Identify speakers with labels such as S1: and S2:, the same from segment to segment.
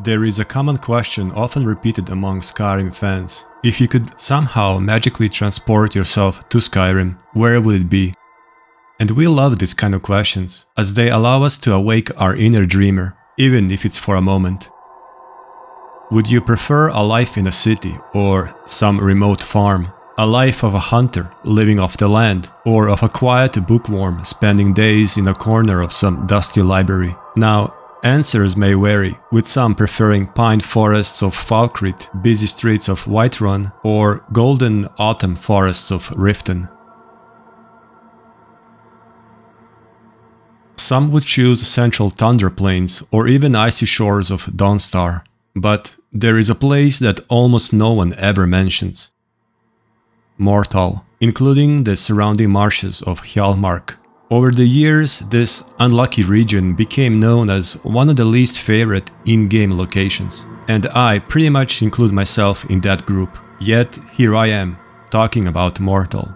S1: There is a common question often repeated among Skyrim fans. If you could somehow magically transport yourself to Skyrim, where would it be? And we love these kind of questions, as they allow us to awake our inner dreamer, even if it's for a moment. Would you prefer a life in a city or some remote farm? A life of a hunter living off the land, or of a quiet bookworm spending days in a corner of some dusty library? Now, answers may vary, with some preferring pine forests of Falkreath, busy streets of Whiterun, or golden autumn forests of Riften. Some would choose central tundra plains or even icy shores of Dawnstar. But there is a place that almost no one ever mentions. Morthal, including the surrounding marshes of Hjaalmarch. Over the years, this unlucky region became known as one of the least favorite in-game locations, and I pretty much include myself in that group. Yet here I am, talking about Morthal.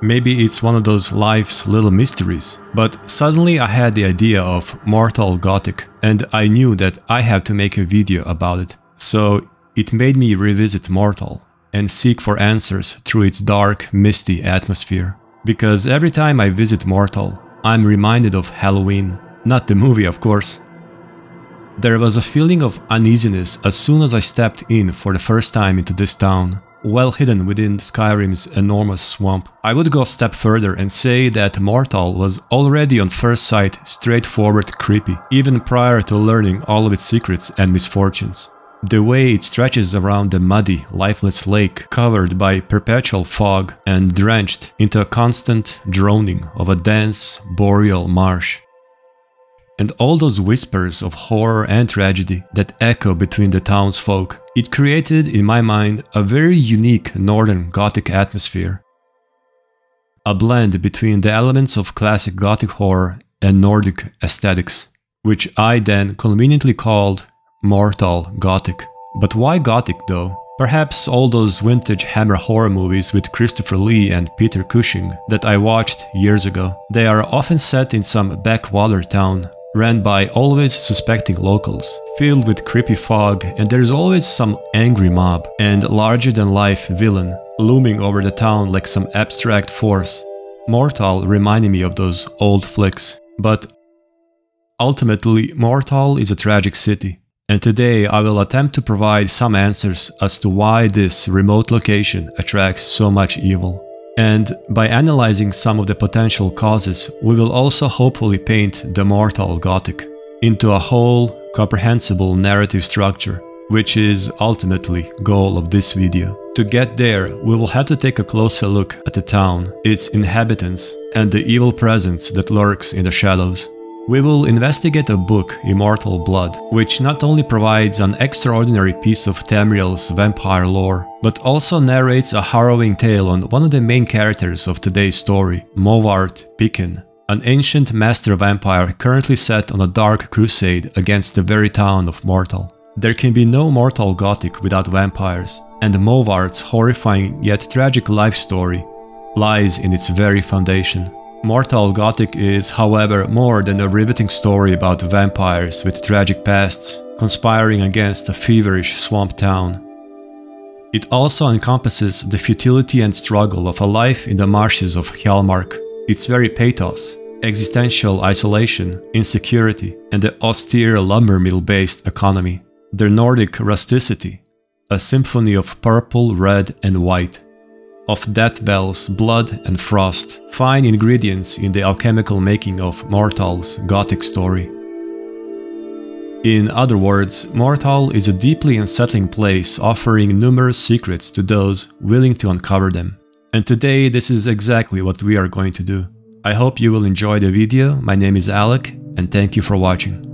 S1: Maybe it's one of those life's little mysteries, but suddenly I had the idea of Morthal Gothic and I knew that I had to make a video about it. So it made me revisit Morthal and seek for answers through its dark, misty atmosphere. Because every time I visit Morthal, I'm reminded of Halloween, not the movie of course. There was a feeling of uneasiness as soon as I stepped in for the first time into this town well hidden within Skyrim's enormous swamp. I would go a step further and say that Morthal was already on first sight straightforward creepy, even prior to learning all of its secrets and misfortunes. The way it stretches around the muddy, lifeless lake, covered by perpetual fog and drenched into a constant droning of a dense, boreal marsh and all those whispers of horror and tragedy that echo between the townsfolk, it created in my mind a very unique northern Gothic atmosphere. A blend between the elements of classic Gothic horror and Nordic aesthetics, which I then conveniently called Morthal Gothic. But why Gothic though? Perhaps all those vintage Hammer horror movies with Christopher Lee and Peter Cushing that I watched years ago. They are often set in some backwater town ran by always suspecting locals, filled with creepy fog and there's always some angry mob and larger-than-life villain looming over the town like some abstract force. Morthal reminded me of those old flicks, but ultimately Morthal is a tragic city. And today I will attempt to provide some answers as to why this remote location attracts so much evil. And by analyzing some of the potential causes, we will also hopefully paint the Morthal Gothic into a whole, comprehensible narrative structure, which is ultimately goal of this video. To get there, we will have to take a closer look at the town, its inhabitants, and the evil presence that lurks in the shadows. We will investigate a book, Immortal Blood, which not only provides an extraordinary piece of Tamriel's vampire lore, but also narrates a harrowing tale on one of the main characters of today's story, Movarth Piquine, an ancient master vampire currently set on a dark crusade against the very town of Morthal. There can be no Morthal Gothic without vampires, and Movarth's horrifying yet tragic life story lies in its very foundation. Morthal Gothic is, however, more than a riveting story about vampires with tragic pasts conspiring against a feverish swamp town. It also encompasses the futility and struggle of a life in the marshes of Hjaalmarch, its very pathos, existential isolation, insecurity, and the austere lumber mill-based economy, their Nordic rusticity, a symphony of purple, red, and white, of death bells, blood, and frost, fine ingredients in the alchemical making of Morthal's Gothic story. In other words, Morthal is a deeply unsettling place offering numerous secrets to those willing to uncover them. And today this is exactly what we are going to do. I hope you will enjoy the video, my name is Alec, and thank you for watching.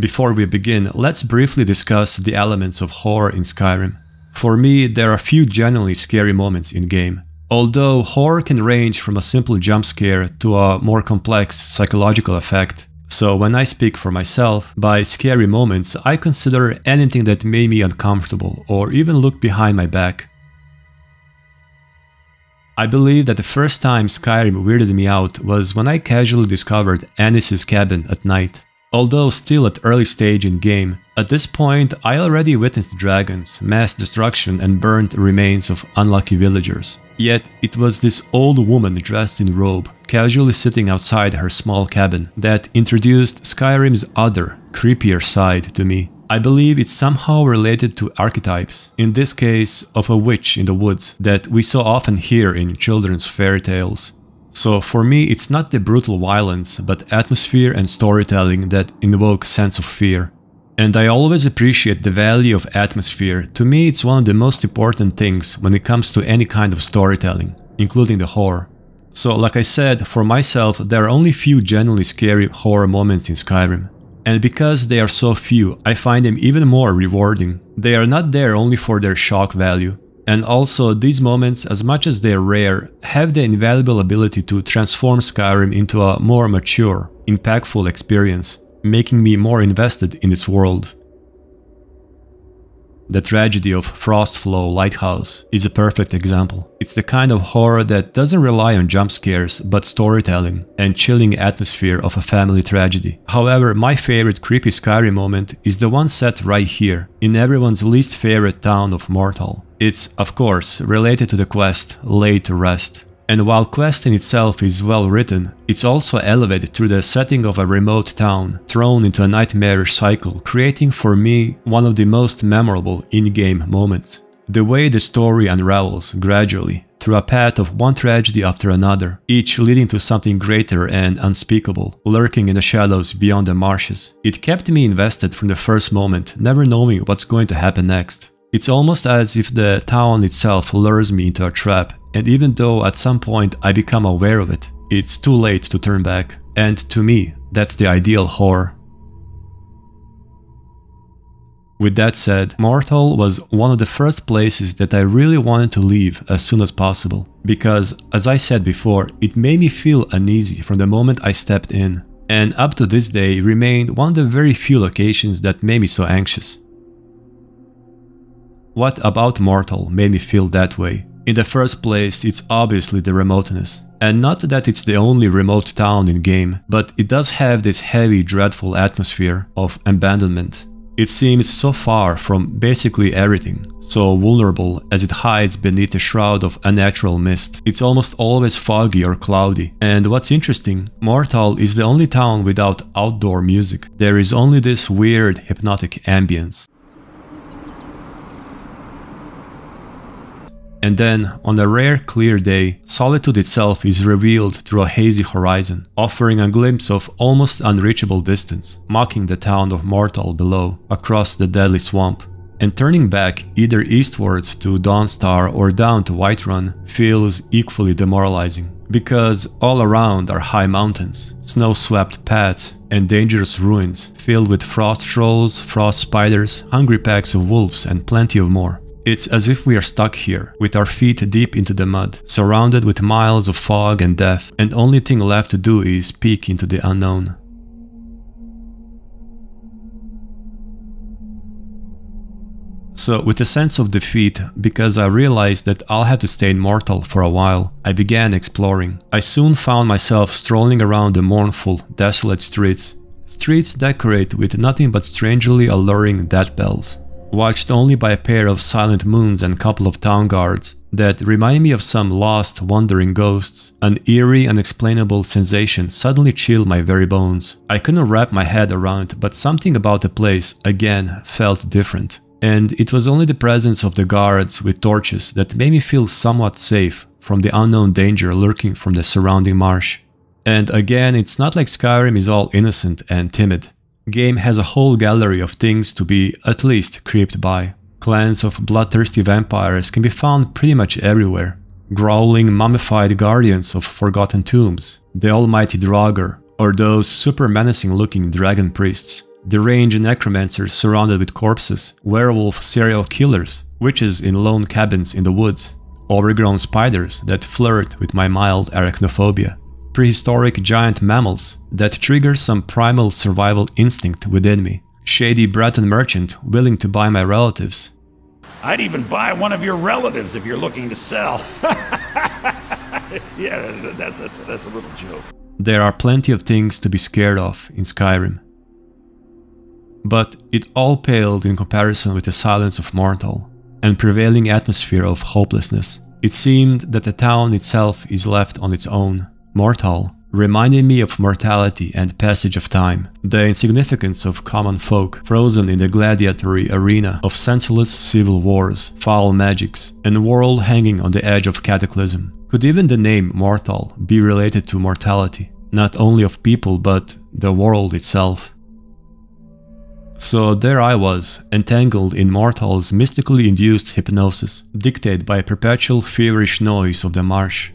S1: Before we begin, let's briefly discuss the elements of horror in Skyrim. For me, there are few genuinely scary moments in game. Although horror can range from a simple jump scare to a more complex psychological effect, so when I speak for myself, by scary moments, I consider anything that made me uncomfortable or even look behind my back. I believe that the first time Skyrim weirded me out was when I casually discovered Anise's cabin at night. Although still at early stage in game, at this point I already witnessed dragons, mass destruction and burnt remains of unlucky villagers. Yet it was this old woman dressed in robe, casually sitting outside her small cabin, that introduced Skyrim's other, creepier side to me. I believe it's somehow related to archetypes, in this case of a witch in the woods that we so often hear in children's fairy tales. So for me it's not the brutal violence, but atmosphere and storytelling that invoke sense of fear. And I always appreciate the value of atmosphere. To me, it's one of the most important things when it comes to any kind of storytelling, including the horror. So, like I said, for myself, there are only few genuinely scary horror moments in Skyrim. And because they are so few, I find them even more rewarding. They are not there only for their shock value. And also, these moments, as much as they are rare, have the invaluable ability to transform Skyrim into a more mature, impactful experience making me more invested in its world. The tragedy of Frostflow Lighthouse is a perfect example. It's the kind of horror that doesn't rely on jump scares, but storytelling and chilling atmosphere of a family tragedy. However, my favorite creepy Skyrim moment is the one set right here, in everyone's least favorite town of Morthal. It's, of course, related to the quest Laid to Rest. And while Quest in itself is well written, it's also elevated through the setting of a remote town, thrown into a nightmarish cycle, creating for me one of the most memorable in-game moments. The way the story unravels gradually, through a path of one tragedy after another, each leading to something greater and unspeakable, lurking in the shadows beyond the marshes. It kept me invested from the first moment, never knowing what's going to happen next. It's almost as if the town itself lures me into a trap, and even though at some point I become aware of it, it's too late to turn back. And to me, that's the ideal horror. With that said, Morthal was one of the first places that I really wanted to leave as soon as possible, because, as I said before, it made me feel uneasy from the moment I stepped in, and up to this day remained one of the very few locations that made me so anxious. What about Morthal made me feel that way? In the first place, it's obviously the remoteness. And not that it's the only remote town in game, but it does have this heavy, dreadful atmosphere of abandonment. It seems so far from basically everything, so vulnerable as it hides beneath a shroud of unnatural mist. It's almost always foggy or cloudy. And what's interesting, Morthal is the only town without outdoor music. There is only this weird hypnotic ambience. And then, on a rare clear day, solitude itself is revealed through a hazy horizon, offering a glimpse of almost unreachable distance, mocking the town of Morthal below, across the deadly swamp. And turning back either eastwards to Dawnstar or down to Whiterun feels equally demoralizing, because all around are high mountains, snow-swept paths, and dangerous ruins filled with frost trolls, frost spiders, hungry packs of wolves, and plenty of more. It's as if we are stuck here, with our feet deep into the mud, surrounded with miles of fog and death, and only thing left to do is peek into the unknown. So, with a sense of defeat, because I realized that I'll have to stay in Morthal for a while, I began exploring. I soon found myself strolling around the mournful, desolate streets. Streets decorated with nothing but strangely alluring death bells watched only by a pair of silent moons and couple of town guards that remind me of some lost, wandering ghosts. An eerie, unexplainable sensation suddenly chilled my very bones. I couldn't wrap my head around it, but something about the place, again, felt different. And it was only the presence of the guards with torches that made me feel somewhat safe from the unknown danger lurking from the surrounding marsh. And again, it's not like Skyrim is all innocent and timid game has a whole gallery of things to be at least creeped by. Clans of bloodthirsty vampires can be found pretty much everywhere. Growling mummified guardians of forgotten tombs, the almighty Draugr, or those super menacing looking dragon priests. deranged necromancers surrounded with corpses, werewolf serial killers, witches in lone cabins in the woods, overgrown spiders that flirt with my mild arachnophobia, prehistoric giant mammals that trigger some primal survival instinct within me, shady Breton merchant willing to buy my relatives.
S2: I'd even buy one of your relatives if you're looking to sell. yeah, that's, that's, that's a little joke.
S1: There are plenty of things to be scared of in Skyrim. But it all paled in comparison with the silence of Morthal and prevailing atmosphere of hopelessness. It seemed that the town itself is left on its own. Morthal reminded me of mortality and passage of time, the insignificance of common folk frozen in the gladiatory arena of senseless civil wars, foul magics, and a world hanging on the edge of cataclysm. Could even the name Morthal be related to mortality, not only of people but the world itself? So there I was, entangled in Morthal's mystically induced hypnosis, dictated by a perpetual feverish noise of the marsh.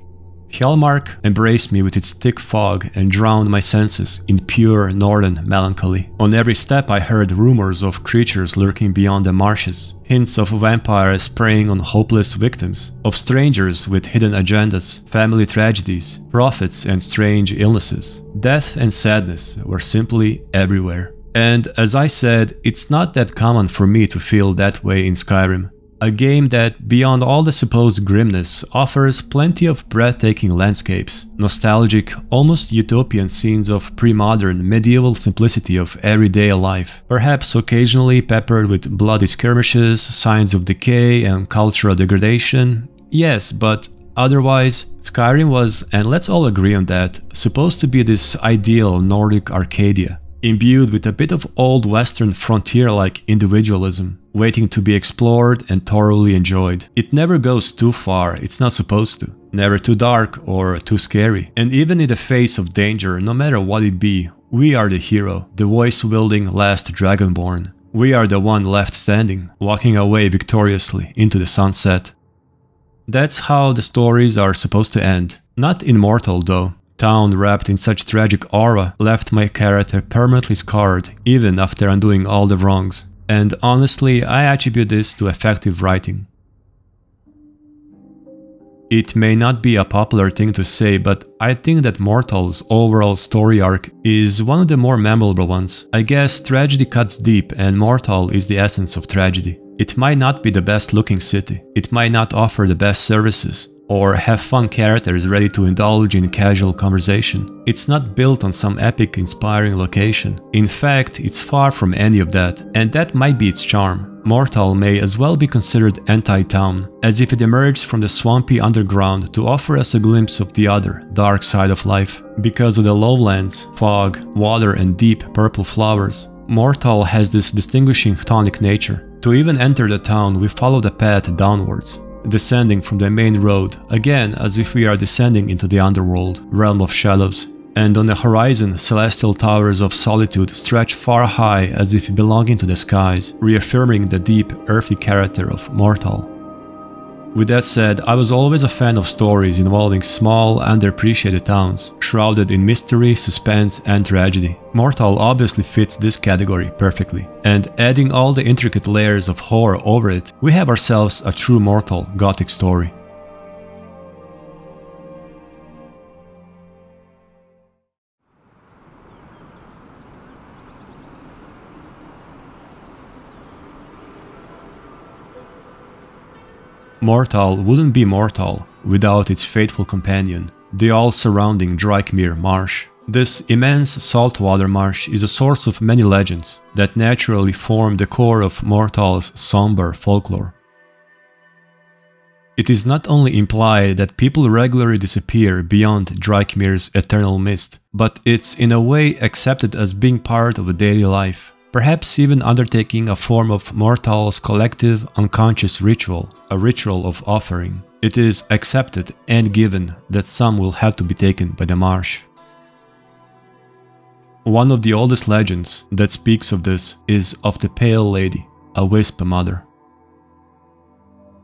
S1: Hjaalmarch embraced me with its thick fog and drowned my senses in pure northern melancholy. On every step I heard rumors of creatures lurking beyond the marshes, hints of vampires preying on hopeless victims, of strangers with hidden agendas, family tragedies, prophets and strange illnesses. Death and sadness were simply everywhere. And as I said, it's not that common for me to feel that way in Skyrim. A game that, beyond all the supposed grimness, offers plenty of breathtaking landscapes, nostalgic, almost utopian scenes of pre-modern, medieval simplicity of everyday life, perhaps occasionally peppered with bloody skirmishes, signs of decay and cultural degradation. Yes, but otherwise, Skyrim was, and let's all agree on that, supposed to be this ideal Nordic Arcadia, imbued with a bit of old western frontier-like individualism, waiting to be explored and thoroughly enjoyed. It never goes too far, it's not supposed to. Never too dark or too scary. And even in the face of danger, no matter what it be, we are the hero, the voice-wielding last Dragonborn. We are the one left standing, walking away victoriously into the sunset. That's how the stories are supposed to end. Not immortal though. Town wrapped in such tragic aura left my character permanently scarred even after undoing all the wrongs. And honestly, I attribute this to effective writing. It may not be a popular thing to say, but I think that Morthal's overall story arc is one of the more memorable ones. I guess tragedy cuts deep and Morthal is the essence of tragedy. It might not be the best looking city, it might not offer the best services, or have fun characters ready to indulge in casual conversation. It's not built on some epic inspiring location. In fact, it's far from any of that, and that might be its charm. Morthal may as well be considered anti-town, as if it emerged from the swampy underground to offer us a glimpse of the other, dark side of life. Because of the lowlands, fog, water and deep purple flowers, Morthal has this distinguishing chthonic nature. To even enter the town, we follow the path downwards, descending from the main road, again as if we are descending into the underworld, realm of shadows. And on the horizon, celestial towers of solitude stretch far high as if belonging to the skies, reaffirming the deep, earthy character of Morthal. With that said, I was always a fan of stories involving small, underappreciated towns, shrouded in mystery, suspense, and tragedy. Morthal obviously fits this category perfectly, and adding all the intricate layers of horror over it, we have ourselves a true Morthal gothic story. Morthal wouldn't be Morthal without its faithful companion, the all-surrounding Drajkmyr Marsh. This immense saltwater marsh is a source of many legends that naturally form the core of Morthal's somber folklore. It is not only implied that people regularly disappear beyond Drajkmyr's eternal mist, but it's in a way accepted as being part of a daily life perhaps even undertaking a form of Morthal's collective unconscious ritual, a ritual of offering. It is accepted and given that some will have to be taken by the marsh. One of the oldest legends that speaks of this is of the Pale Lady, a Wisp Mother.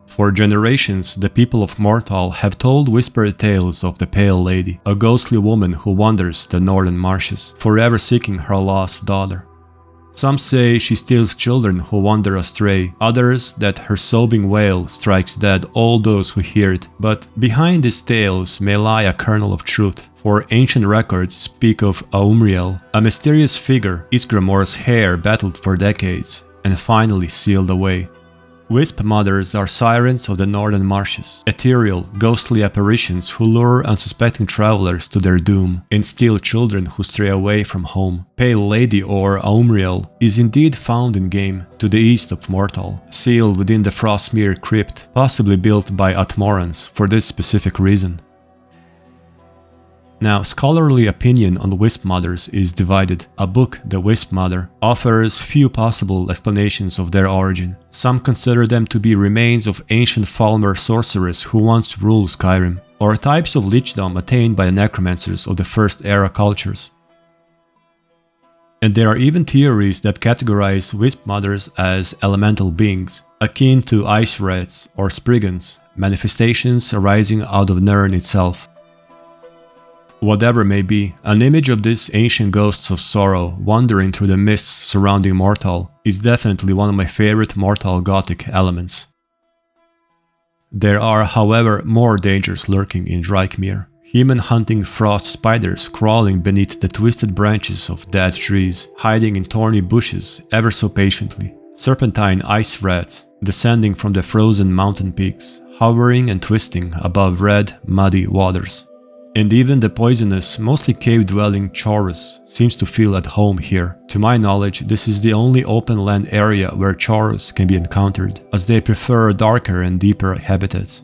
S1: For generations, the people of Morthal have told whispered tales of the Pale Lady, a ghostly woman who wanders the northern marshes, forever seeking her lost daughter. Some say she steals children who wander astray, others that her sobbing wail strikes dead all those who hear it. But behind these tales may lie a kernel of truth, for ancient records speak of Aumriel, a mysterious figure Ysgramor's heir battled for decades and finally sealed away. Wisp mothers are sirens of the northern marshes, ethereal, ghostly apparitions who lure unsuspecting travelers to their doom and steal children who stray away from home. Pale Lady or Aumriel is indeed found in game to the east of Morthal, sealed within the Frostmere crypt, possibly built by Atmorans for this specific reason. Now, scholarly opinion on Wisp Mothers is divided. A book, The Wisp Mother, offers few possible explanations of their origin. Some consider them to be remains of ancient Falmer sorcerers who once ruled Skyrim, or types of lichdom attained by the necromancers of the First Era cultures. And there are even theories that categorize Wisp Mothers as elemental beings, akin to ice rats or spriggans, manifestations arising out of Nirn itself. Whatever may be, an image of these ancient ghosts of sorrow wandering through the mists surrounding Morthal is definitely one of my favorite Morthal Gothic elements. There are, however, more dangers lurking in Drajkmyr. Human-hunting frost spiders crawling beneath the twisted branches of dead trees, hiding in thorny bushes ever so patiently. Serpentine ice rats descending from the frozen mountain peaks, hovering and twisting above red, muddy waters. And even the poisonous, mostly cave-dwelling Chaurus seems to feel at home here. To my knowledge, this is the only open land area where Chaurus can be encountered, as they prefer darker and deeper habitats.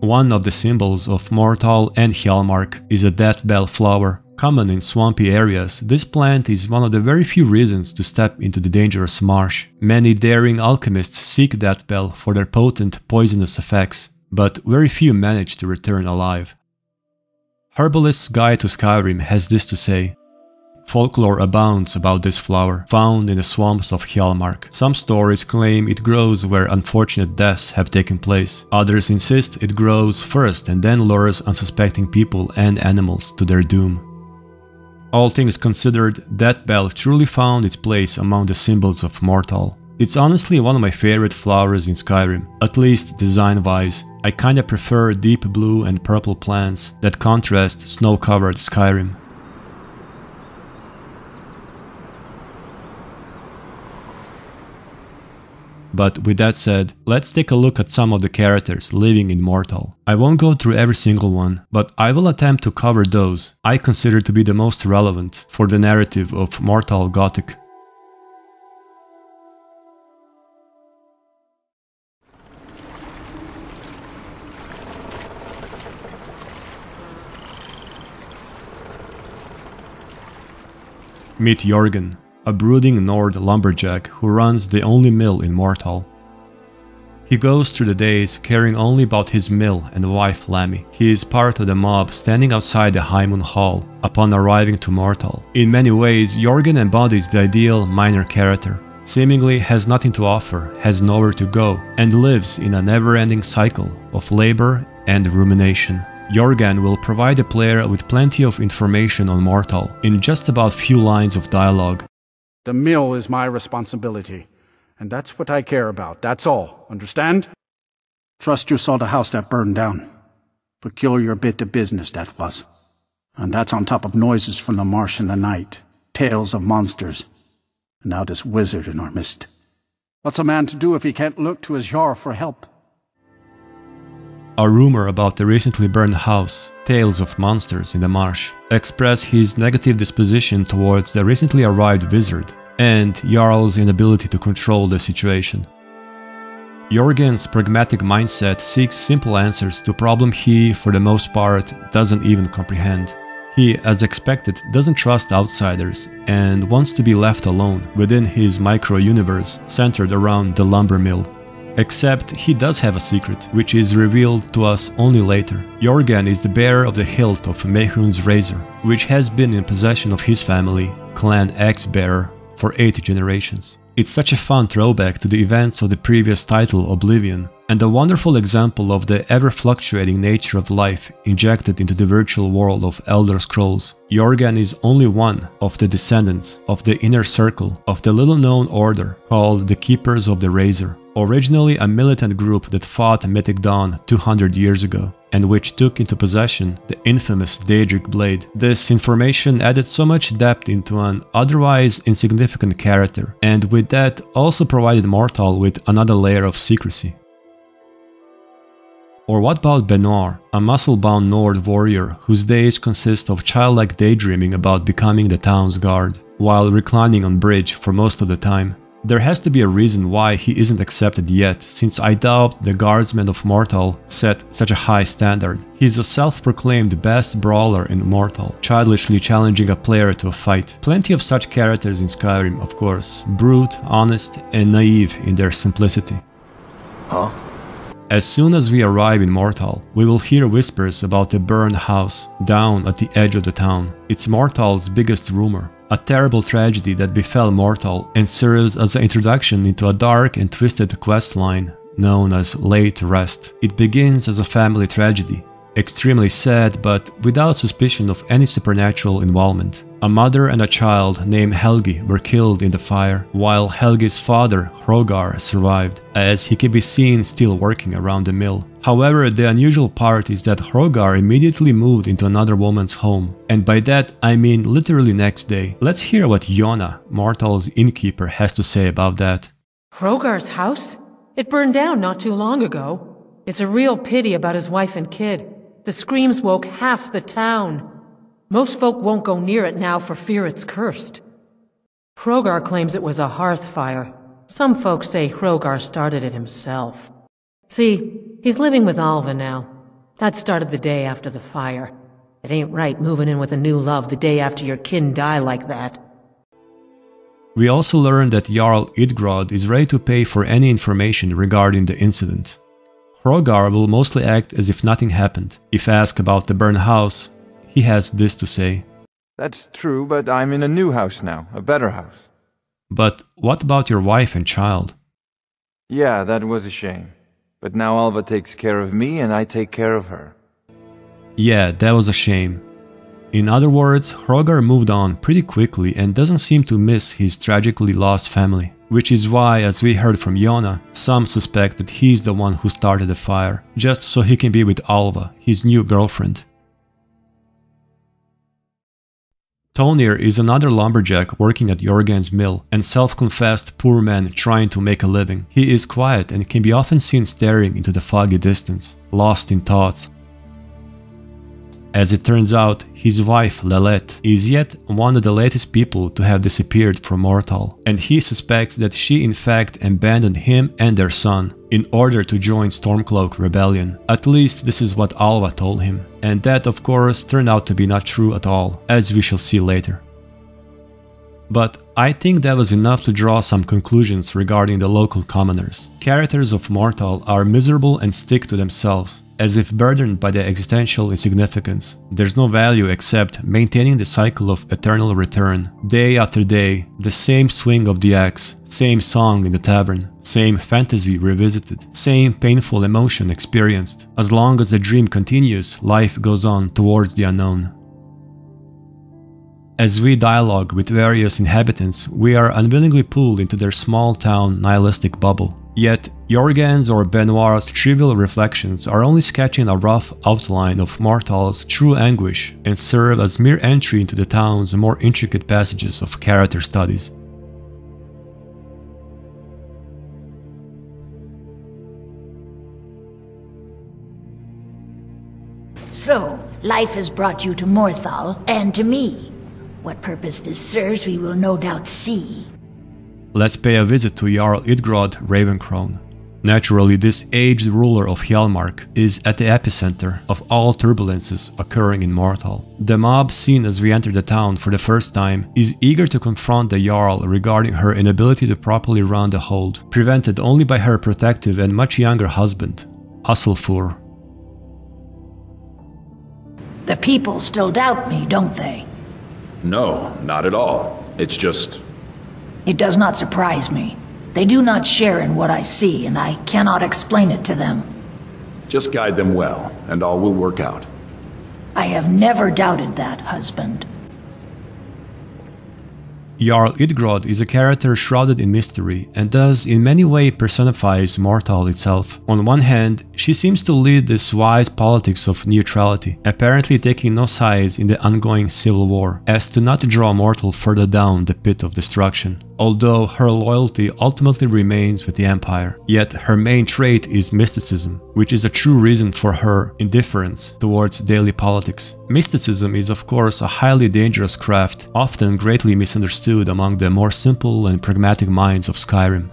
S1: One of the symbols of Morthal and Hjaalmarch is a death bell flower. Common in swampy areas, this plant is one of the very few reasons to step into the dangerous marsh. Many daring alchemists seek death bell for their potent poisonous effects, but very few manage to return alive. Herbalist's Guide to Skyrim has this to say. Folklore abounds about this flower, found in the swamps of Hjaalmarch. Some stories claim it grows where unfortunate deaths have taken place. Others insist it grows first and then lures unsuspecting people and animals to their doom. All things considered, that bell truly found its place among the symbols of Morthal. It's honestly one of my favorite flowers in Skyrim, at least design-wise. I kinda prefer deep blue and purple plants that contrast snow-covered Skyrim. But with that said, let's take a look at some of the characters living in Morthal. I won't go through every single one, but I will attempt to cover those I consider to be the most relevant for the narrative of Morthal Gothic. Meet Jorgen, a brooding Nord lumberjack who runs the only mill in Morthal. He goes through the days caring only about his mill and wife Lami. He is part of the mob standing outside the Highmoon Hall upon arriving to Morthal. In many ways, Jorgen embodies the ideal minor character. Seemingly has nothing to offer, has nowhere to go, and lives in a never-ending cycle of labor and rumination. Jorgen will provide the player with plenty of information on Morthal in just about few lines of dialogue.
S3: The mill is my responsibility, and that's what I care about, that's all, understand? Trust you saw the house that burned down. Peculiar bit of business that was. And that's on top of noises from the marsh in the night, tales of monsters, and now this wizard in our midst. What's a man to do if he can't look to his Jarl for help?
S1: A rumor about the recently burned house, tales of monsters in the marsh, express his negative disposition towards the recently arrived wizard and Jarl's inability to control the situation. Jorgen's pragmatic mindset seeks simple answers to problem he, for the most part, doesn't even comprehend. He, as expected, doesn't trust outsiders and wants to be left alone within his micro-universe centered around the lumber mill. Except he does have a secret, which is revealed to us only later. Jorgen is the bearer of the hilt of Mehrunes razor, which has been in possession of his family, Clan Axe-bearer, for 8 generations. It's such a fun throwback to the events of the previous title Oblivion, and a wonderful example of the ever fluctuating nature of life injected into the virtual world of Elder Scrolls. Jorgen is only one of the descendants of the inner circle of the little known order called the Keepers of the Razor, originally a militant group that fought Mythic Dawn 200 years ago and which took into possession the infamous Daedric Blade. This information added so much depth into an otherwise insignificant character, and with that also provided Morthal with another layer of secrecy. Or what about Benor, a muscle-bound Nord warrior whose days consist of childlike daydreaming about becoming the town's guard, while reclining on bridge for most of the time? There has to be a reason why he isn't accepted yet, since I doubt the guardsmen of Morthal set such a high standard. He's a self-proclaimed best brawler in Morthal, childishly challenging a player to a fight. Plenty of such characters in Skyrim, of course, brute, honest, and naive in their simplicity.
S4: Huh?
S1: As soon as we arrive in Morthal, we will hear whispers about a burned house down at the edge of the town. It's Morthal's biggest rumor, a terrible tragedy that befell Morthal and serves as an introduction into a dark and twisted quest line known as Laid to Rest. It begins as a family tragedy, extremely sad but without suspicion of any supernatural involvement. A mother and a child named Helgi were killed in the fire, while Helgi's father, Hrogar, survived, as he can be seen still working around the mill. However, the unusual part is that Hrogar immediately moved into another woman's home, and by that I mean literally next day. Let's hear what Yona, Morthal's innkeeper, has to say about that.
S5: Hrogar's house? It burned down not too long ago. It's a real pity about his wife and kid. The screams woke half the town. Most folk won't go near it now for fear it's cursed. Hrogar claims it was a hearth fire. Some folks say Hrogar started it himself. See, he's living with Alva now. That started the day after the fire. It ain't right moving in with a new love the day after your kin die like that.
S1: We also learned that Jarl Idgrod is ready to pay for any information regarding the incident. Hrogar will mostly act as if nothing happened. If asked about the burned house, he has this to say.
S4: That's true, but I'm in a new house now, a better house.
S1: But what about your wife and child?
S4: Yeah, that was a shame. But now Alva takes care of me and I take care of her.
S1: Yeah, that was a shame. In other words, Hrogar moved on pretty quickly and doesn't seem to miss his tragically lost family. Which is why, as we heard from Yona, some suspect that he's the one who started the fire, just so he can be with Alva, his new girlfriend. Thonnir is another lumberjack working at Jorgen's mill and self-confessed poor man trying to make a living. He is quiet and can be often seen staring into the foggy distance, lost in thoughts. As it turns out, his wife, Laelette, is yet one of the latest people to have disappeared from Morthal, and he suspects that she in fact abandoned him and their son in order to join Stormcloak Rebellion. At least this is what Alva told him, and that of course turned out to be not true at all, as we shall see later. But I think that was enough to draw some conclusions regarding the local commoners. Characters of Morthal are miserable and stick to themselves, as if burdened by their existential insignificance. There's no value except maintaining the cycle of eternal return. Day after day, the same swing of the axe, same song in the tavern, same fantasy revisited, same painful emotion experienced. As long as the dream continues, life goes on towards the unknown. As we dialogue with various inhabitants, we are unwillingly pulled into their small town nihilistic bubble. Yet, Jorgen's or Benor's trivial reflections are only sketching a rough outline of Morthal's true anguish and serve as mere entry into the town's more intricate passages of character studies.
S6: So, life has brought you to Morthal, and to me. What purpose this serves we will no doubt see.
S1: Let's pay a visit to Jarl Idgrod Ravencrone. Naturally, this aged ruler of Hjaalmarch is at the epicenter of all turbulences occurring in Morthal. The mob seen as we enter the town for the first time is eager to confront the Jarl regarding her inability to properly run the hold, prevented only by her protective and much younger husband, Aslfur.
S6: The people still doubt me, don't they?
S7: No, not at all. It's just.
S6: It does not surprise me. They do not share in what I see, and I cannot explain it to them.
S7: Just guide them well, and all will work out.
S6: I have never doubted that, husband.
S1: Jarl Idgrod is a character shrouded in mystery and thus in many ways personifies Morthal itself. On one hand, she seems to lead this wise politics of neutrality, apparently taking no sides in the ongoing civil war, as to not draw Morthal further down the pit of destruction although her loyalty ultimately remains with the Empire. Yet her main trait is mysticism, which is a true reason for her indifference towards daily politics. Mysticism is of course a highly dangerous craft, often greatly misunderstood among the more simple and pragmatic minds of Skyrim.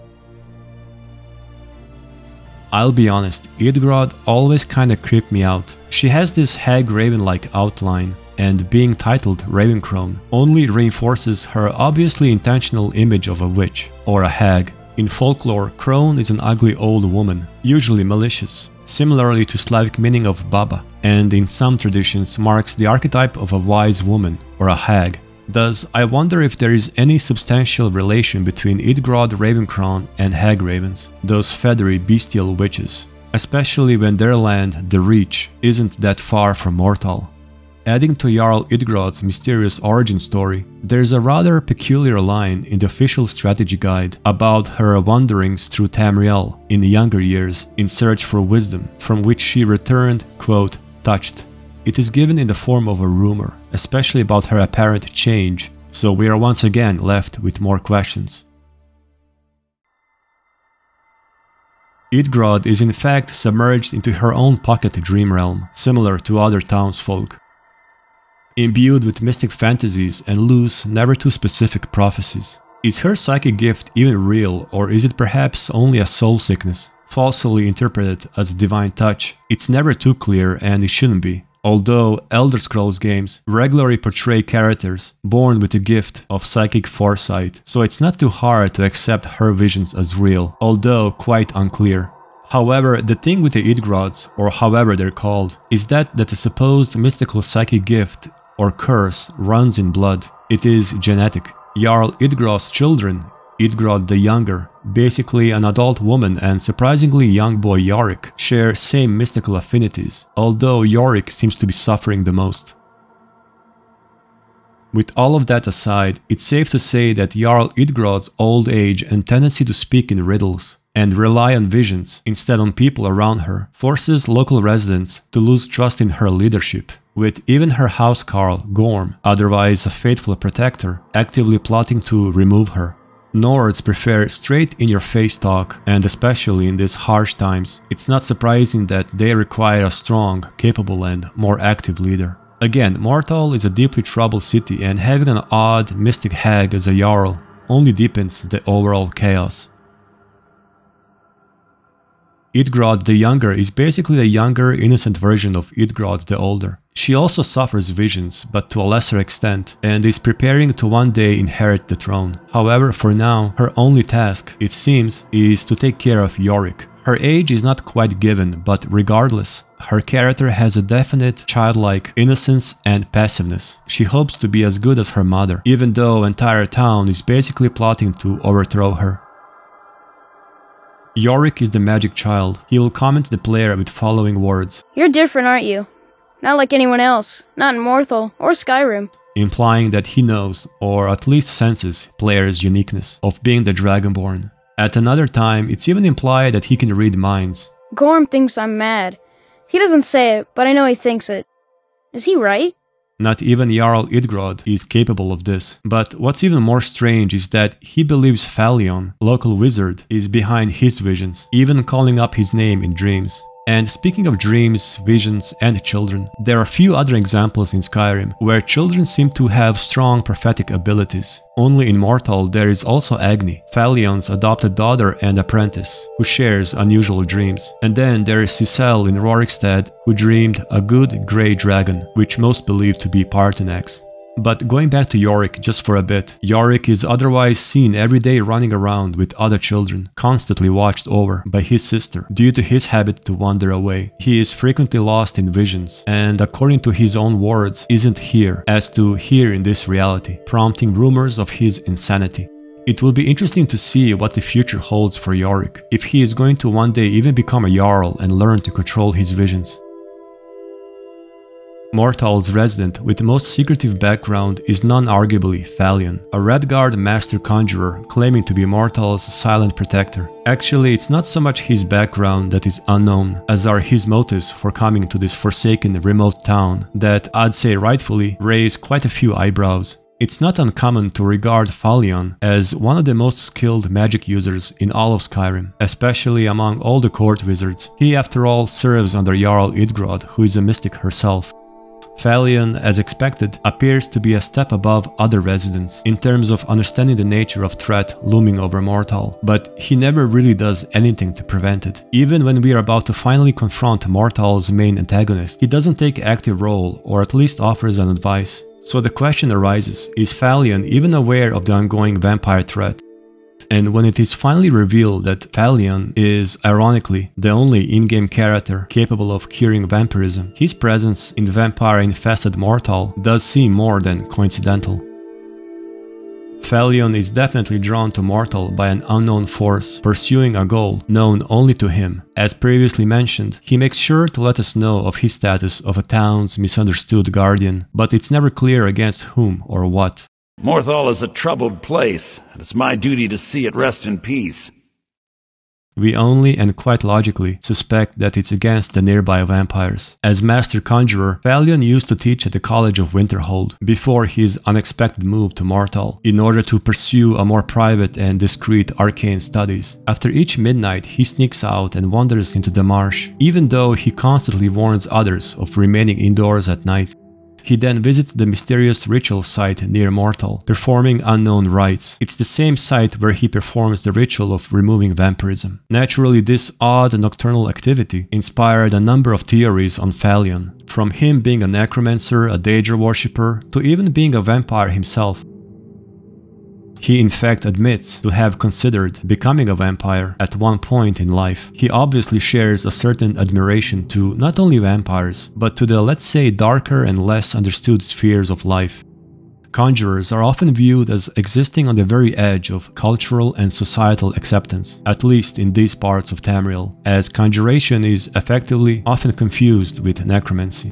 S1: I'll be honest, Idgrod always kinda creeped me out. She has this hag raven-like outline, and being titled Ravencrone only reinforces her obviously intentional image of a witch or a hag. In folklore, crone is an ugly old woman, usually malicious, similarly to Slavic meaning of baba, and in some traditions marks the archetype of a wise woman or a hag. Thus, I wonder if there is any substantial relation between Idgrod Ravencrone and hag ravens, those feathery bestial witches, especially when their land, the Reach, isn't that far from Morthal. Adding to Jarl Idgrod's mysterious origin story, there's a rather peculiar line in the official strategy guide about her wanderings through Tamriel in the younger years in search for wisdom, from which she returned, quote, touched. It is given in the form of a rumor, especially about her apparent change, so we are once again left with more questions. Idgrod is in fact submerged into her own pocket dream realm, similar to other townsfolk imbued with mystic fantasies and loose, never too specific prophecies. Is her psychic gift even real, or is it perhaps only a soul sickness, falsely interpreted as a divine touch? It's never too clear and it shouldn't be. Although Elder Scrolls games regularly portray characters born with the gift of psychic foresight, so it's not too hard to accept her visions as real, although quite unclear. However, the thing with the Idgrods, or however they're called, is that that the supposed mystical psychic gift or curse runs in blood. It is genetic. Jarl Idgrod's children, Idgrod the Younger, basically an adult woman and surprisingly young boy Yorick, share same mystical affinities, although Yorick seems to be suffering the most. With all of that aside, it's safe to say that Jarl Idgrod's old age and tendency to speak in riddles and rely on visions instead on people around her forces local residents to lose trust in her leadership with even her housecarl, Gorm, otherwise a faithful protector, actively plotting to remove her. Nords prefer straight-in-your-face talk, and especially in these harsh times, it's not surprising that they require a strong, capable and more active leader. Again, Morthal is a deeply troubled city and having an odd, mystic hag as a Jarl only deepens the overall chaos. Idgrod the Younger is basically a younger, innocent version of Idgrod the Older. She also suffers visions, but to a lesser extent, and is preparing to one day inherit the throne. However, for now, her only task, it seems, is to take care of Yorick. Her age is not quite given, but regardless, her character has a definite childlike innocence and passiveness. She hopes to be as good as her mother, even though entire town is basically plotting to overthrow her. Yorick is the magic child. He will comment the player with following words.
S8: You're different, aren't you? Not like anyone else, not in Morthal or Skyrim.
S1: Implying that he knows, or at least senses, player's uniqueness of being the Dragonborn. At another time, it's even implied that he can read minds.
S8: Gorm thinks I'm mad. He doesn't say it, but I know he thinks it. Is he right?
S1: Not even Jarl Idgrod is capable of this. But what's even more strange is that he believes Falion, local wizard, is behind his visions, even calling up his name in dreams. And speaking of dreams, visions, and children, there are a few other examples in Skyrim where children seem to have strong prophetic abilities. Only in Morthal there is also Agni, Falion's adopted daughter and apprentice, who shares unusual dreams. And then there is Sissel in Rorikstead, who dreamed a good grey dragon, which most believe to be Paarthurnax. But going back to Yorick just for a bit, Yorick is otherwise seen every day running around with other children, constantly watched over by his sister due to his habit to wander away. He is frequently lost in visions and according to his own words isn't here as to here in this reality, prompting rumors of his insanity. It will be interesting to see what the future holds for Yorick, if he is going to one day even become a Jarl and learn to control his visions. Morthal's resident with the most secretive background is non-arguably Falion, a Redguard master conjurer claiming to be Morthal's silent protector. Actually, it's not so much his background that is unknown, as are his motives for coming to this forsaken remote town that, I'd say rightfully, raise quite a few eyebrows. It's not uncommon to regard Falion as one of the most skilled magic users in all of Skyrim, especially among all the court wizards. He after all serves under Jarl Idgrod, who is a mystic herself. Falion, as expected, appears to be a step above other residents in terms of understanding the nature of threat looming over Morthal, but he never really does anything to prevent it. Even when we are about to finally confront Morthal's main antagonist, he doesn't take active role or at least offers an advice. So the question arises, is Falion even aware of the ongoing vampire threat? And when it is finally revealed that Falion is, ironically, the only in-game character capable of curing vampirism, his presence in the vampire-infested Morthal does seem more than coincidental. Falion is definitely drawn to Morthal by an unknown force pursuing a goal known only to him. As previously mentioned, he makes sure to let us know of his status of a town's misunderstood guardian, but it's never clear against whom or what.
S2: Morthal is a troubled place, and it's my duty to see it rest in peace.
S1: We only and quite logically suspect that it's against the nearby vampires. As Master Conjurer, Falion used to teach at the College of Winterhold before his unexpected move to Morthal in order to pursue a more private and discreet arcane studies. After each midnight, he sneaks out and wanders into the marsh, even though he constantly warns others of remaining indoors at night. He then visits the mysterious ritual site near Morthal, performing unknown rites. It's the same site where he performs the ritual of removing vampirism. Naturally, this odd nocturnal activity inspired a number of theories on Falion, from him being a necromancer, a Daedra worshipper, to even being a vampire himself. He in fact admits to have considered becoming a vampire at one point in life. He obviously shares a certain admiration to not only vampires, but to the let's say darker and less understood spheres of life. Conjurers are often viewed as existing on the very edge of cultural and societal acceptance, at least in these parts of Tamriel, as conjuration is effectively often confused with necromancy.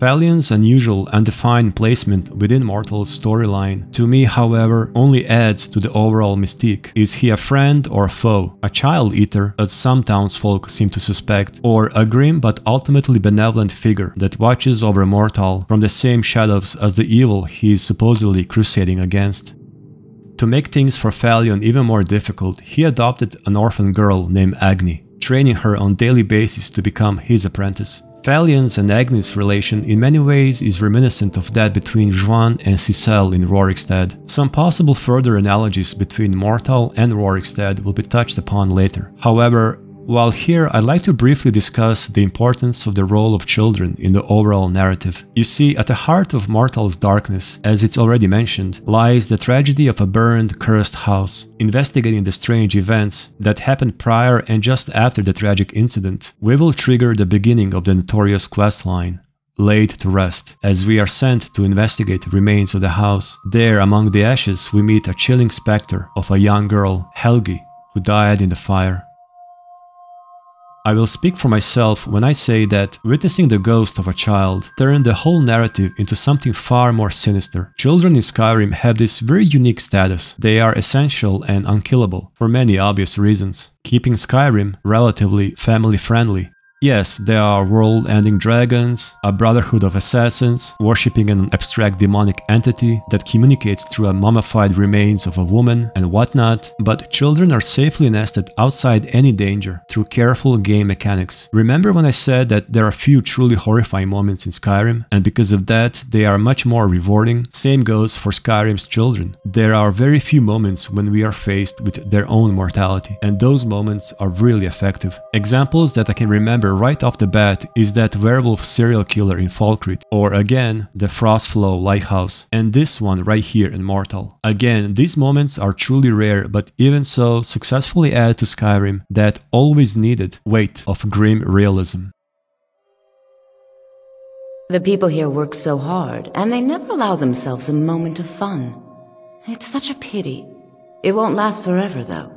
S1: Falion's unusual and undefined placement within Morthal's storyline, to me however, only adds to the overall mystique. Is he a friend or a foe? A child eater, as some townsfolk seem to suspect, or a grim but ultimately benevolent figure that watches over Morthal from the same shadows as the evil he is supposedly crusading against? To make things for Falion even more difficult, he adopted an orphan girl named Agni, training her on a daily basis to become his apprentice. Falion's and Agni's relation in many ways is reminiscent of that between Juan and Sissel in Rorikstead. Some possible further analogies between Morthal and Rorikstead will be touched upon later. However, while here I'd like to briefly discuss the importance of the role of children in the overall narrative. You see, at the heart of Morthal's darkness, as it's already mentioned, lies the tragedy of a burned, cursed house. Investigating the strange events that happened prior and just after the tragic incident, we will trigger the beginning of the notorious questline laid to rest. As we are sent to investigate the remains of the house, there among the ashes we meet a chilling specter of a young girl, Helgi, who died in the fire. I will speak for myself when I say that witnessing the ghost of a child turned the whole narrative into something far more sinister. Children in Skyrim have this very unique status. They are essential and unkillable, for many obvious reasons, keeping Skyrim relatively family friendly. Yes, there are world-ending dragons, a brotherhood of assassins, worshipping an abstract demonic entity that communicates through a mummified remains of a woman and whatnot, but children are safely nested outside any danger through careful game mechanics. Remember when I said that there are few truly horrifying moments in Skyrim, and because of that, they are much more rewarding? Same goes for Skyrim's children. There are very few moments when we are faced with their own mortality, and those moments are really effective. Examples that I can remember right off the bat is that werewolf serial killer in Falkreath, or again, the Frostflow Lighthouse, and this one right here in Morthal. Again, these moments are truly rare, but even so, successfully add to Skyrim that always needed weight of grim realism.
S9: The people here work so hard, and they never allow themselves a moment of fun. It's such a pity. It won't last forever, though.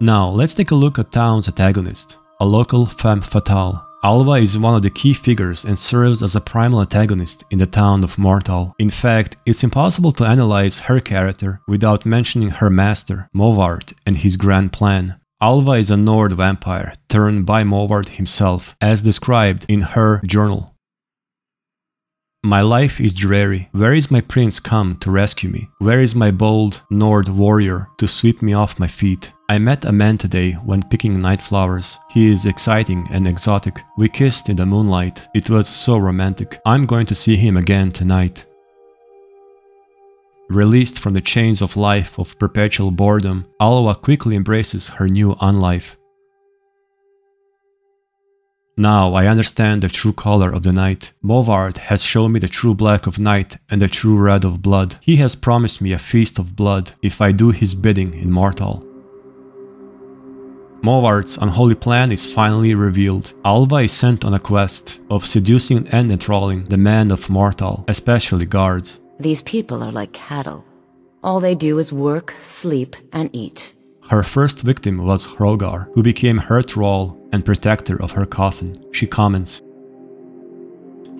S1: Now, let's take a look at Town's antagonist, a local femme fatale. Alva is one of the key figures and serves as a primal antagonist in the town of Morthal. In fact, it's impossible to analyze her character without mentioning her master, Movarth, and his grand plan. Alva is a Nord vampire turned by Movarth himself, as described in her journal. My life is dreary. Where is my prince come to rescue me? Where is my bold Nord warrior to sweep me off my feet? I met a man today when picking night flowers. He is exciting and exotic. We kissed in the moonlight. It was so romantic. I'm going to see him again tonight. Released from the chains of life of perpetual boredom, Alva quickly embraces her new unlife. Now I understand the true color of the night. Movarth has shown me the true black of night and the true red of blood. He has promised me a feast of blood if I do his bidding in Morthal. Movarth's unholy plan is finally revealed. Alva is sent on a quest of seducing and enthralling the men of Morthal, especially guards.
S9: These people are like cattle. All they do is work, sleep, and eat.
S1: Her first victim was Hrogar, who became her thrall and protector of her coffin. She comments,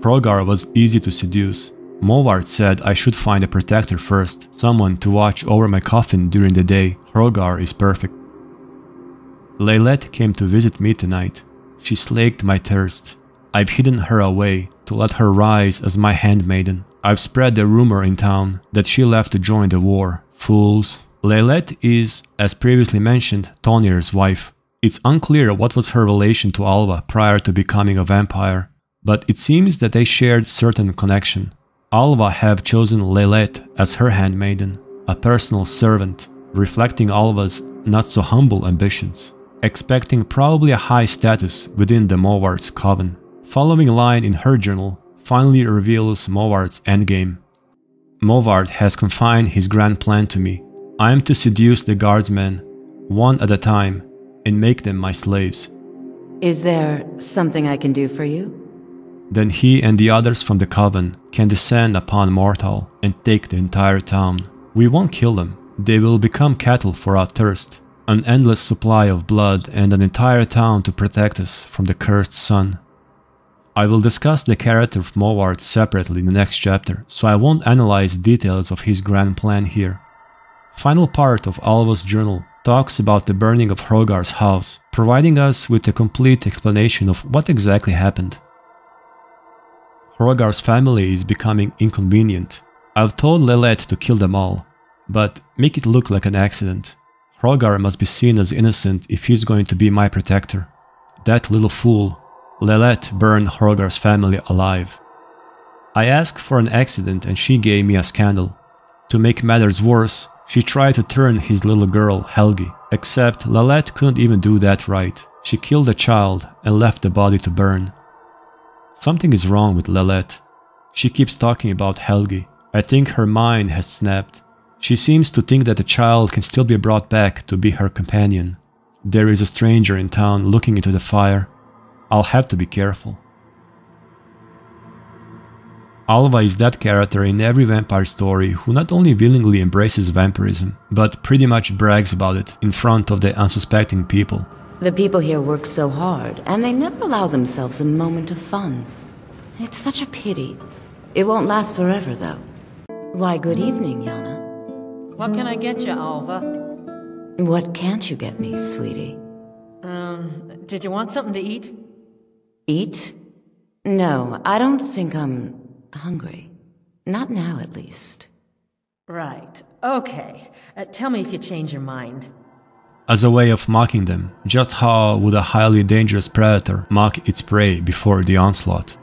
S1: Hrogar was easy to seduce. Movarth said I should find a protector first, someone to watch over my coffin during the day. Hrogar is perfect. Laelette came to visit me tonight. She slaked my thirst. I've hidden her away to let her rise as my handmaiden. I've spread the rumor in town that she left to join the war. Fools. Laelette is, as previously mentioned, Thonnir's wife. It's unclear what was her relation to Alva prior to becoming a vampire, but it seems that they shared certain connection. Alva have chosen Laelette as her handmaiden, a personal servant, reflecting Alva's not so humble ambitions, expecting probably a high status within the Movarth's coven. Following line in her journal finally reveals Movarth's endgame. Movarth has confined his grand plan to me, I am to seduce the guardsmen, one at a time, and make them my slaves.
S9: Is there something I can do for you?
S1: Then he and the others from the coven can descend upon Morthal and take the entire town. We won't kill them, they will become cattle for our thirst, an endless supply of blood and an entire town to protect us from the cursed sun. I will discuss the character of Movarth separately in the next chapter, so I won't analyze details of his grand plan here. Final part of Alva's journal talks about the burning of Hrogar's house, providing us with a complete explanation of what exactly happened. Hrogar's family is becoming inconvenient. I've told Laelette to kill them all, but make it look like an accident. Hrogar must be seen as innocent if he's going to be my protector. That little fool. Laelette burned Hrogar's family alive. I asked for an accident and she gave me a scandal. To make matters worse, she tried to turn his little girl, Helgi, except Laelette couldn't even do that right. She killed the child and left the body to burn. Something is wrong with Laelette. She keeps talking about Helgi. I think her mind has snapped. She seems to think that the child can still be brought back to be her companion. There is a stranger in town looking into the fire. I'll have to be careful. Alva is that character in every vampire story who not only willingly embraces vampirism, but pretty much brags about it in front of the unsuspecting people.
S9: The people here work so hard, and they never allow themselves a moment of fun. It's such a pity. It won't last forever, though. Why, good evening, Yana.
S5: What can I get you, Alva?
S9: What can't you get me, sweetie?
S5: Um, did you want something to eat?
S9: Eat? No, I don't think I'm hungry. Not now, at least.
S5: Right. Okay. Uh, tell me if you change your mind.
S1: As a way of mocking them, just how would a highly dangerous predator mock its prey before the onslaught?